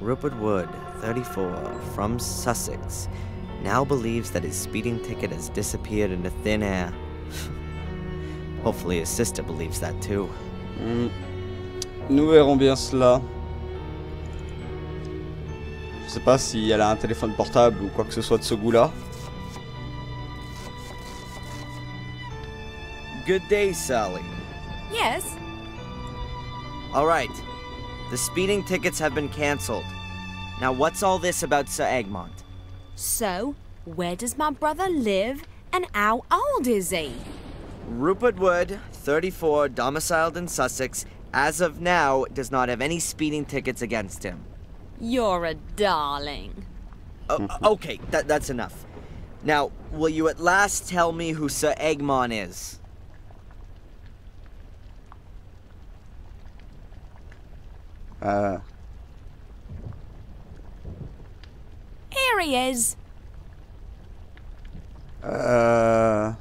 Rupert Wood, 34, from Sussex, now believes that his speeding ticket has disappeared into thin air. Hopefully, his sister believes that too. hmm, nous verrons bien cela. Je sais pas si elle a un téléphone portable ou quoi que ce soit de ce goût-là. Good day, Sally. Yes? All right. The speeding tickets have been canceled. Now, what's all this about Sir Egmont? So, where does my brother live and how old is he? Rupert Wood, 34, domiciled in Sussex, as of now, does not have any speeding tickets against him. You're a darling. O- okay, that, that's enough. Now, will you at last tell me who Sir Egmont is? Euh, Here he is. euh,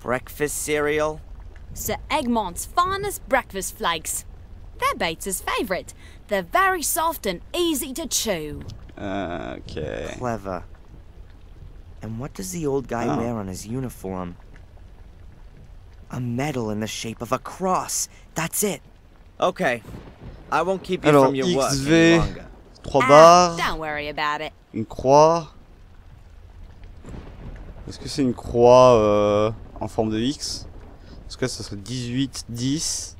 Breakfast cereal? Sir Egmont's finest breakfast flakes. They're Bates's favourite. They're very soft and easy to chew. euh, ok. Clever. And what does the old guy Oh. wear on his uniform? A medal in the shape of a cross. That's it. Okay. I won't keep you Alors, from your work XV. any longer. Trois Ah, barres, don't worry about it. une croix. Est-ce que c'est une croix euh, en forme de X? Parce que ça serait 18, 10.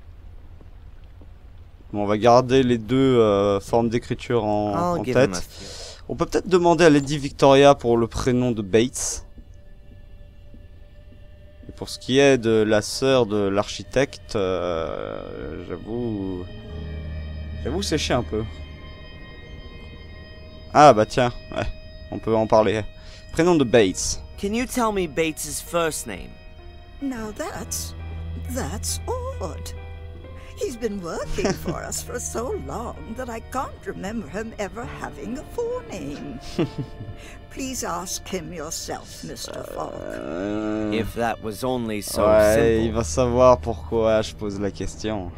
Bon, on va garder les deux euh, formes d'écriture en, en tête. On peut peut-être demander à Lady Victoria pour le prénom de Bates. Pour ce qui est de la sœur de l'architecte, euh, j'avoue... J'avoue sécher un peu. Ah bah tiens, ouais, on peut en parler. Prénom de Bates. Can you tell me Bates's first name? Now that's. that's odd. He's been working for us for so long that I can't remember him ever having a forename. Please ask him yourself, Mr. Fogg. Euh, If that was only so ouais, il va savoir pourquoi je pose la question.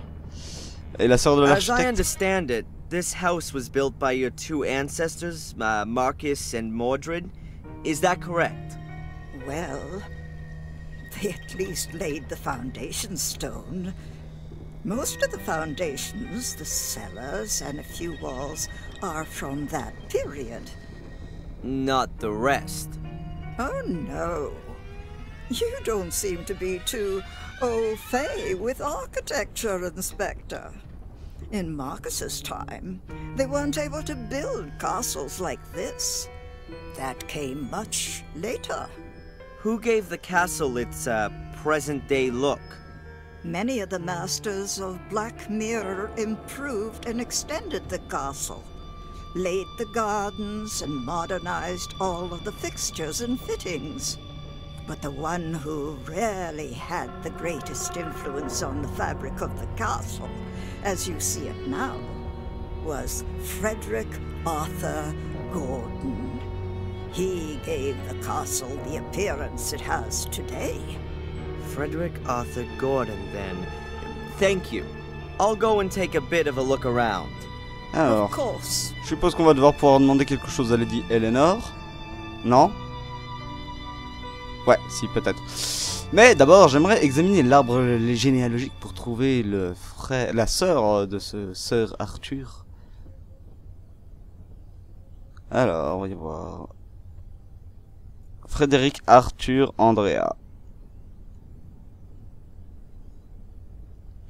Et la sœur de As I understand it, this house was built by your two ancestors, uh, Marcus and Mordred. Is that correct? Well, they at least laid the foundation stone. Most of the foundations, the cellars, and a few walls are from that period. Not the rest. Oh no. You don't seem to be too au fait with architecture, Inspector. In Marcus's time, they weren't able to build castles like this. That came much later. Who gave the castle its uh, present day look? Many of the masters of Black Mirror improved and extended the castle, laid the gardens, and modernized all of the fixtures and fittings. But the one who really had the greatest influence on the fabric of the castle, as you see it now, was Frederick Arthur Gordon. He gave the castle the appearance it has today. Frederick Arthur Gordon, then. Thank you. I'll go and take a bit of a look around. Alors, Of course, je suppose qu'on va devoir pouvoir demander quelque chose à Lady Eleanor. Non? Ouais, si, peut-être. Mais d'abord, j'aimerais examiner l'arbre généalogique pour trouver le frère, la sœur de ce sœur Arthur. Alors, on va y voir. Frédéric Arthur Andrea.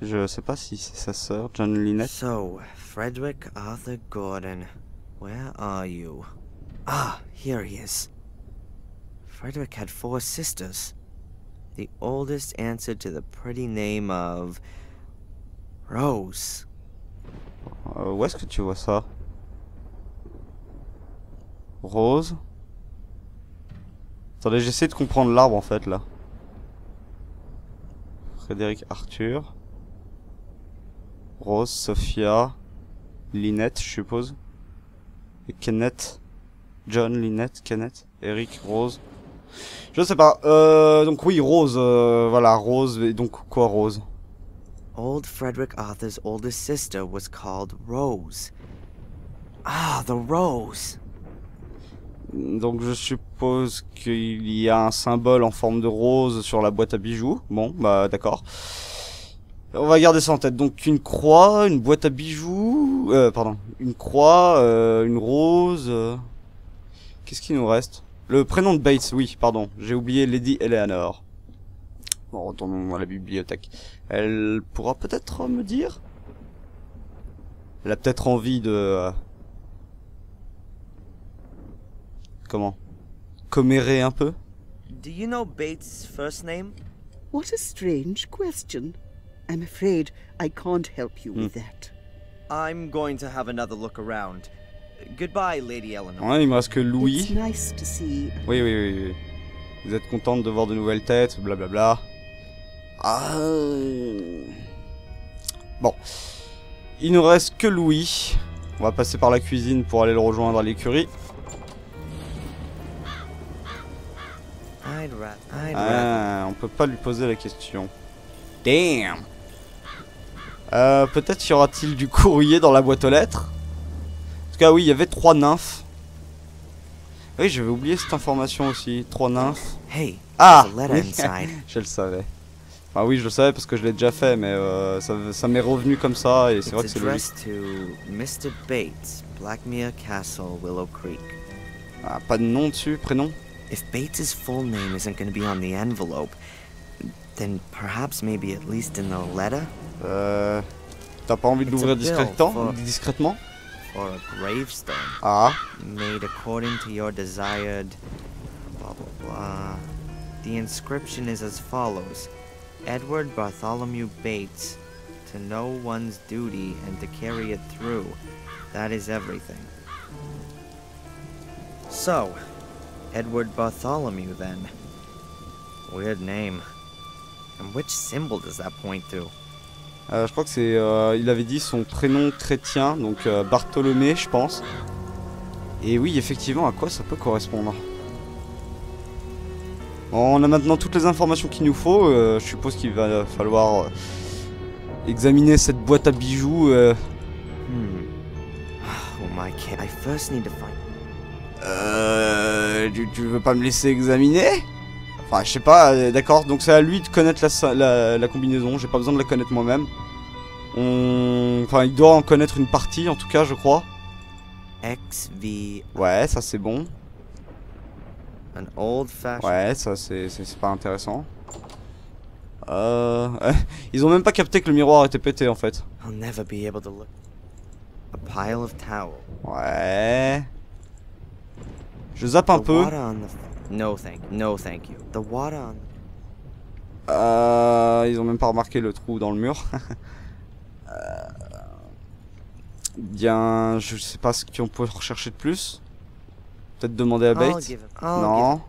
Je sais pas si c'est sa sœur, John Lynette. So, Frederick Arthur Gordon, where are you? Ah, here he is. Frederick had four sisters. The oldest answered to the pretty name of Rose. Euh, où est-ce que tu vois ça? Rose? Attendez, j'essaie de comprendre l'arbre en fait là. Frédéric Arthur. Rose, Sophia. Lynette, je suppose. Et Kenneth. John, Lynette, Kenneth. Eric, Rose. Je sais pas. Euh, donc oui, Rose. euh, voilà, Rose. Et donc quoi, Rose? Old Frederick Arthur's oldest sister was called Rose. Ah, the Rose. Donc je suppose qu'il y a un symbole en forme de rose sur la boîte à bijoux. Bon, bah d'accord. On va garder ça en tête. Donc une croix, une boîte à bijoux, euh, pardon, une croix, euh, une rose. euh, Qu'est-ce qui nous reste? Le prénom de Bates, oui, pardon. J'ai oublié Lady Eleanor. Bon, retournons à la bibliothèque. Elle pourra peut-être me dire? Elle a peut-être envie de... euh, Comment? Commérer un peu? Do you know Bates' first name? What a strange question. I'm afraid I can't help you with that. I'm going to have another look around. Goodbye, Lady Eleanor. Ouais, il me reste que It's Louis. nice to see Oui, oui, oui, oui. Vous êtes contente de voir de nouvelles têtes, blablabla. Ah. euh, Bon. Il nous reste que Louis. On va passer par la cuisine pour aller le rejoindre à l'écurie. Ah, on peut pas lui poser la question. Damn. Euh, peut-être y aura-t-il du courrier dans la boîte aux lettres. En tout cas, oui, il y avait trois nymphes. Oui, j'avais oublié cette information aussi. Trois nymphes. Hey, Ah. Je le savais. Enfin oui, je le savais parce que je l'ai déjà fait, mais euh, ça, ça m'est revenu comme ça et c'est vrai que c'est Mr. Bates, Blackmere Castle, Willow Creek. Ah, pas de nom dessus, prénom? If Bates's full name isn't going to be on the envelope, then perhaps maybe at least in the letter Euh... T'as pas envie de l'ouvrir discrètement for- Discrètement or a gravestone Ah, made according to your desired blah blah blah. The inscription is as follows: Edward Bartholomew Bates, to know one's duty and to carry it through. That is everything. So, Edward Bartholomew then. Weird name. And which symbol does that point to? euh, je crois que c'est... euh, il avait dit son prénom chrétien, donc euh, Bartholomé, je pense. Et oui, effectivement, à quoi ça peut correspondre? On a maintenant toutes les informations qu'il nous faut. euh, je suppose qu'il va falloir examiner cette boîte à bijoux. euh, Hmm. Oh my kid, I first need to find. Euh, tu, tu veux pas me laisser examiner? Enfin, je sais pas, euh, d'accord, donc c'est à lui de connaître la, la, la combinaison, j'ai pas besoin de la connaître moi-même. On... Enfin, il doit en connaître une partie, en tout cas, je crois. XV, Ouais, ça c'est bon. an old. Ouais, ça c'est pas intéressant. Euh... Ils ont même pas capté que le miroir était pété, en fait. I'll never be able to look. A pile of towel. Ouais... Je zappe un peu. No thank, no thank you. The water on. Euh, ils ont même pas remarqué le trou dans le mur. Euh, Bien, je sais pas ce qu'on peut rechercher de plus. Peut-être demander à I'll Bates. give it. I'll Non.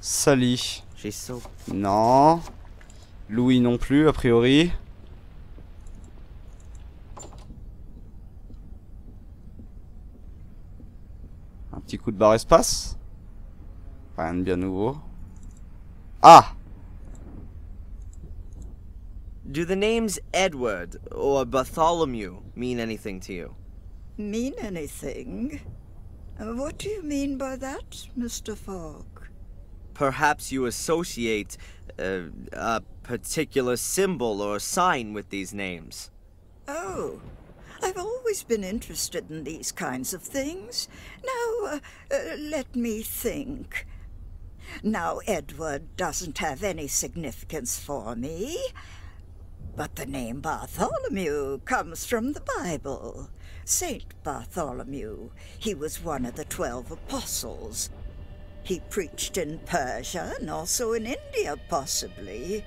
Sally. so. Non. Louis non plus, a priori. Un petit coup de barre espace. Rien de bien nouveau. Ah Do the names Edward or Bartholomew mean anything to you? Mean anything? What do you mean by that, Mr. Fogg? Perhaps you associate uh, a particular symbol or sign with these names. Oh, I've always been interested in these kinds of things. Now, uh, uh, let me think. Now, Edward doesn't have any significance for me, but the name Bartholomew comes from the Bible. Saint Bartholomew. He was one of the twelve apostles. He preached in Persia and also in India, possibly.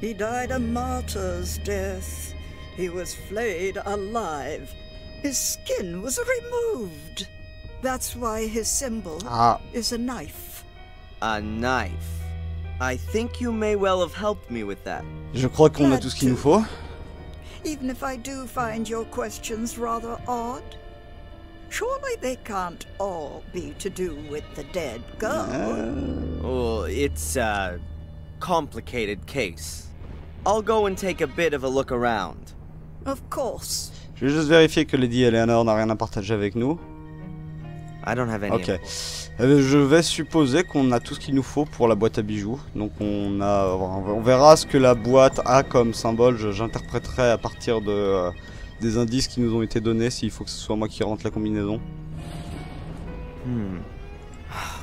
He died a martyr's death. He was flayed alive. His skin was removed. That's why his symbol Ah, is a knife. A knife. I think you may well have helped me with that. je crois qu'on a tout ce qu'il nous faut. Even if I do find your questions rather odd, Surely they can't all be to do with the dead girl. Well, it's a complicated case. I'll go and take a bit of a look around. Of course. Je vais juste vérifier que Lady Eleanor n'a rien à partager avec nous. I don't have any. Ok. Info. Euh, je vais supposer qu'on a tout ce qu'il nous faut pour la boîte à bijoux. Donc on a, on verra ce que la boîte a comme symbole. J'interpréterai à partir de euh, des indices qui nous ont été donnés. S'il faut que ce soit moi qui rentre la combinaison. Hmm.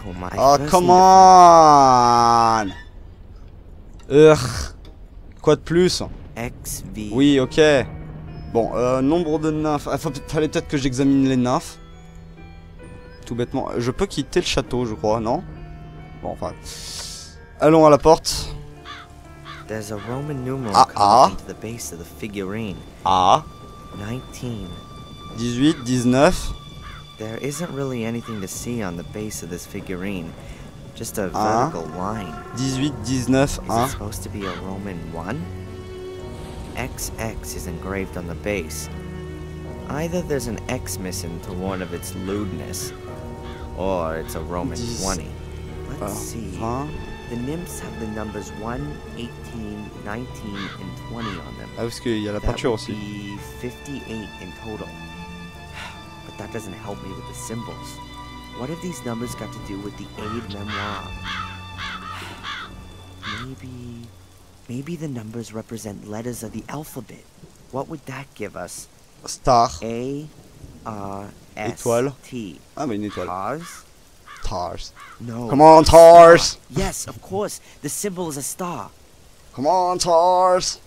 Well, my Ah, come on Urgh. Quoi de plus? XV. Oui, ok. Bon, euh, nombre de nymphes. Ah, fa- fallait peut-être que j'examine les nymphes. Tout bêtement. Je peux quitter le château, je crois, non? Bon, enfin. Allons à la porte. There's a Roman numeral Ah, ah. the base of the figurine. Ah, 19. 18, 19. There isn't really anything to see on the base of this figurine. Just a Ah. vertical line. 18, 19, Is it 1. supposed to be a Roman 1? XX is engraved on the base. Either there's an X missing to warn of its lewdness, or it's a Roman Dix- 20. Let's Alors, see. 20. The nymphs have the numbers 1, 18, 19, and 20 on them. Ah, parce qu'il y a la That peinture would aussi. be 58 in total. But that doesn't help me with the symbols. What have these numbers got to do with the aid memoir? Maybe. Maybe the numbers represent letters of the alphabet. What would that give us? Star. A, Étoile. T. Ah, bah une étoile. Stars? Stars. No. Come on, stars! Yes, of course. The symbol is a star. Come on, stars!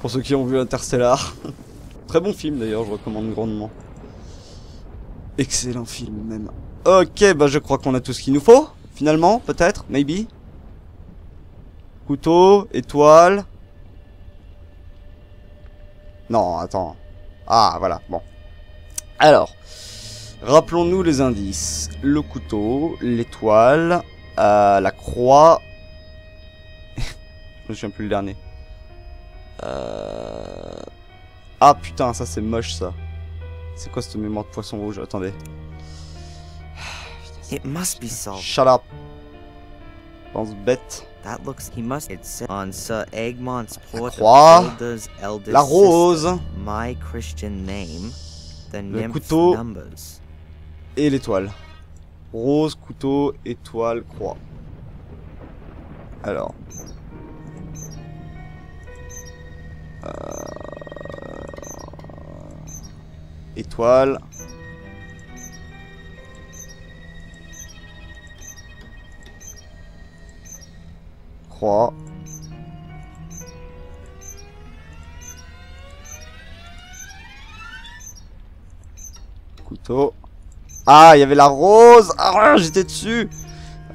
Pour ceux qui ont vu Interstellar. Très bon film d'ailleurs, je recommande grandement. Excellent film même. Ok, bah je crois qu'on a tout ce qu'il nous faut. Finalement, peut-être, maybe. Couteau, étoile. Non, attends. Ah, voilà, bon. Alors, rappelons-nous les indices. Le couteau, l'étoile, euh, la croix. je me souviens plus le dernier. Euh... Ah putain, ça c'est moche ça. C'est quoi cette mémoire de poisson rouge? Attendez. It must be salt. Shut up. Sir Egmont's port croix, of Hilda's eldest La rose sister, my Christian name, the nymph couteau. numbers. et l'étoile. Rose, couteau, étoile, croix. Alors. Euh, Étoile. Couteau. Ah, il y avait la rose Ah, j'étais dessus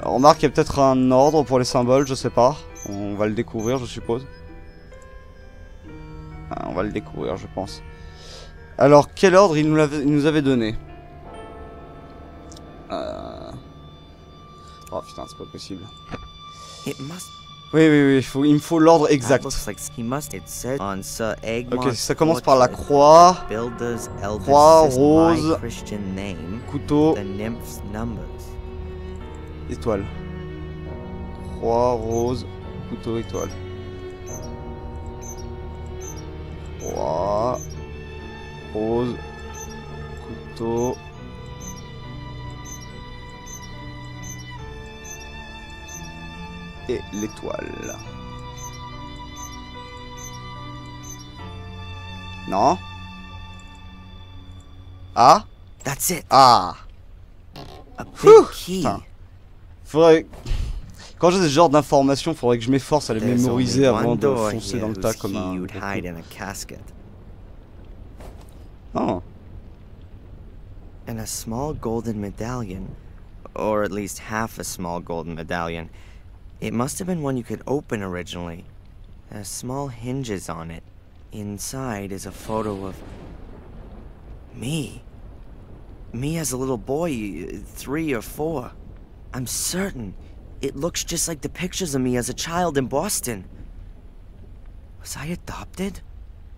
Remarque, il y a peut-être un ordre pour les symboles, je sais pas. On va le découvrir, je suppose. Ah, on va le découvrir, je pense. Alors, quel ordre il nous, avait donné? Euh... Oh putain, c'est pas possible. Oui, oui, oui, il, faut- il me faut l'ordre exact. Ok, ça commence par la croix, Croix, rose. my Christian name, couteau, the nymph's numbers. étoile. Croix, rose, couteau, étoile. Croix, rose, couteau. Et l'étoile. Non? Ah? That's it. Ah A big key. Faudrait... Quand j'ai ce genre d'informations, faudrait que je m'efforce à les There's mémoriser avant de foncer dans le tas comme un... Oh. And a small golden medallion, or at least half a small golden medallion. It must have been one you could open originally. Has small hinges on it. Inside is a photo of me. Me as a little boy, three or four. I'm certain it looks just like the pictures of me as a child in Boston. Was I adopted?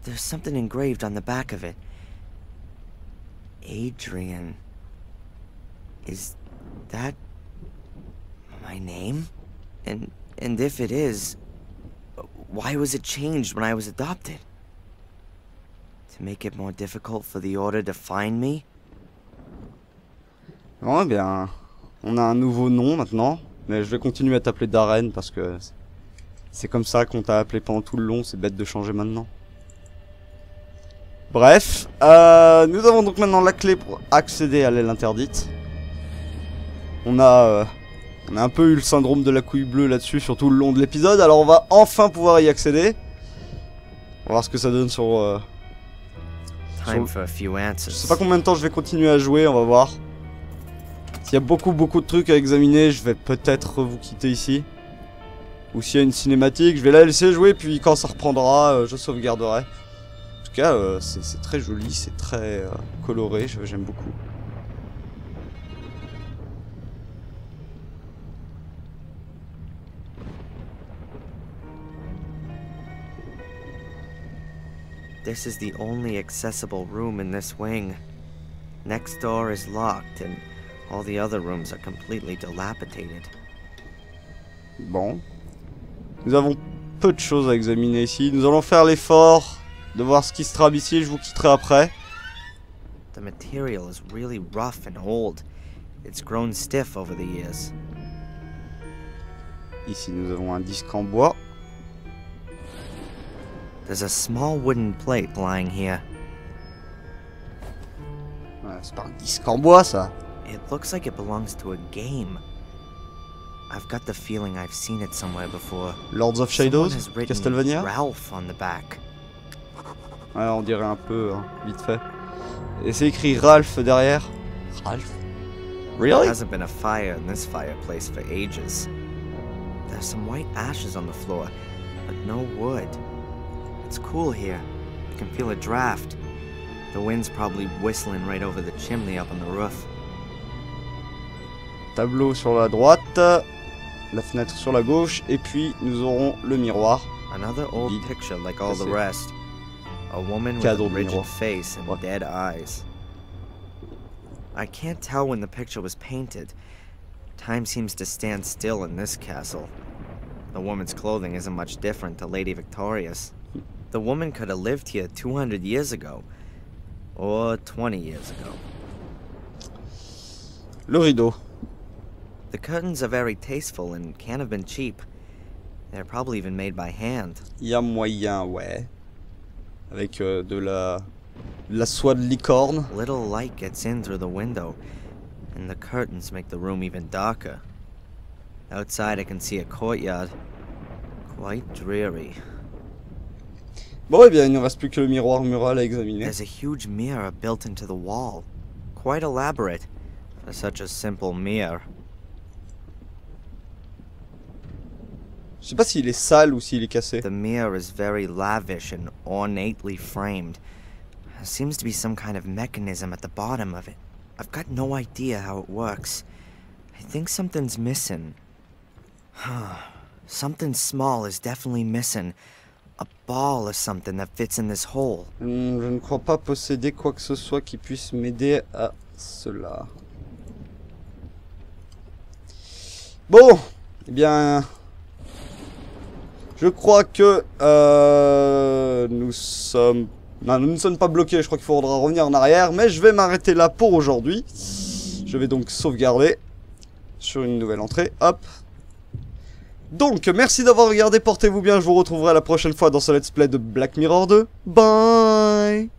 There's something engraved on the back of it. Adrian. Is that my name? And and if it is, why was it changed when I was adopted? To make it more difficult for the Order to find me? Eh bien, on a un nouveau nom maintenant, mais je vais continuer à t'appeler Darren parce que c'est comme ça qu'on t'a appelé pendant tout le long, c'est bête de changer maintenant. Bref, euh, nous avons donc maintenant la clé pour accéder à l'aile interdite. On a, euh, on a un peu eu le syndrome de la couille bleue là-dessus, surtout le long de l'épisode, alors on va enfin pouvoir y accéder. On va voir ce que ça donne sur... euh, Time for a few je answers. sais pas combien de temps je vais continuer à jouer, on va voir. S'il y a beaucoup beaucoup de trucs à examiner, je vais peut-être vous quitter ici. Ou s'il y a une cinématique, je vais la laisser jouer, puis quand ça reprendra, euh, je sauvegarderai. En tout cas, euh, c'est très joli, c'est très coloré, je- j'aime beaucoup. This is the only accessible room in this wing. Next door is locked, and all the other rooms are completely dilapidated. Bon. Nous avons peu de choses à examiner ici. Nous allons faire l'effort de voir ce qui se trame ici, je vous quitterai après. The material is really rough and old. It's grown stiff over the years. Ici, nous avons un disque en bois. There's a small wooden plate lying here. Ouais, c'est pas un disque en bois, ça. It looks like it belongs to a game. I've got the feeling I've seen it somewhere before. Lords of Someone Shadows, has Castlevania. Ralph on the back. Ouais, on dirait un peu, hein, vite fait. Et c'est écrit Ralph derrière. Ralph Really? There Really hasn't been a fire in this fireplace for ages. There's some white ashes on the floor, but no wood. It's cool here. I can feel a draft. The wind's probably whistling right over the chimney up on the roof. Tableau sur la droite, la fenêtre sur la gauche, et puis nous aurons le miroir. Another old picture like all the rest. A woman with a rigid face and dead eyes. I can't tell when the picture was painted. Time seems to stand still in this castle. The woman's clothing isn't much different to Lady Victoria's. The woman could have lived here 200 years ago. Or 20 years ago. Le rideau. The curtains are very tasteful and can't have been cheap. They're probably even made by hand. Y a moyen, ouais. Avec euh, de la de la soie de licorne. Little light gets in through the window, and the curtains make the room even darker. Outside, I can see a courtyard. Quite dreary. Bon, eh bien, il ne reste plus que le miroir mural à examiner. There's a huge mirror built into the wall. Quite elaborate for such a simple mirror. Je sais pas s'il est sale ou s'il est cassé. The mirror is very lavish and ornately framed. There seems to be some kind of mechanism at the bottom of it. I've got no idea how it works. I think something's missing. something small is definitely missing. A ball or something that fits in this hole. Je ne crois pas posséder quoi que ce soit qui puisse m'aider à cela. Bon, eh bien, je crois que euh, nous sommes, non, nous ne sommes pas bloqués. Je crois qu'il faudra revenir en arrière, mais je vais m'arrêter là pour aujourd'hui. Je vais donc sauvegarder sur une nouvelle entrée. Hop. Donc, merci d'avoir regardé, portez-vous bien, je vous retrouverai la prochaine fois dans ce let's play de Black Mirror 2. Bye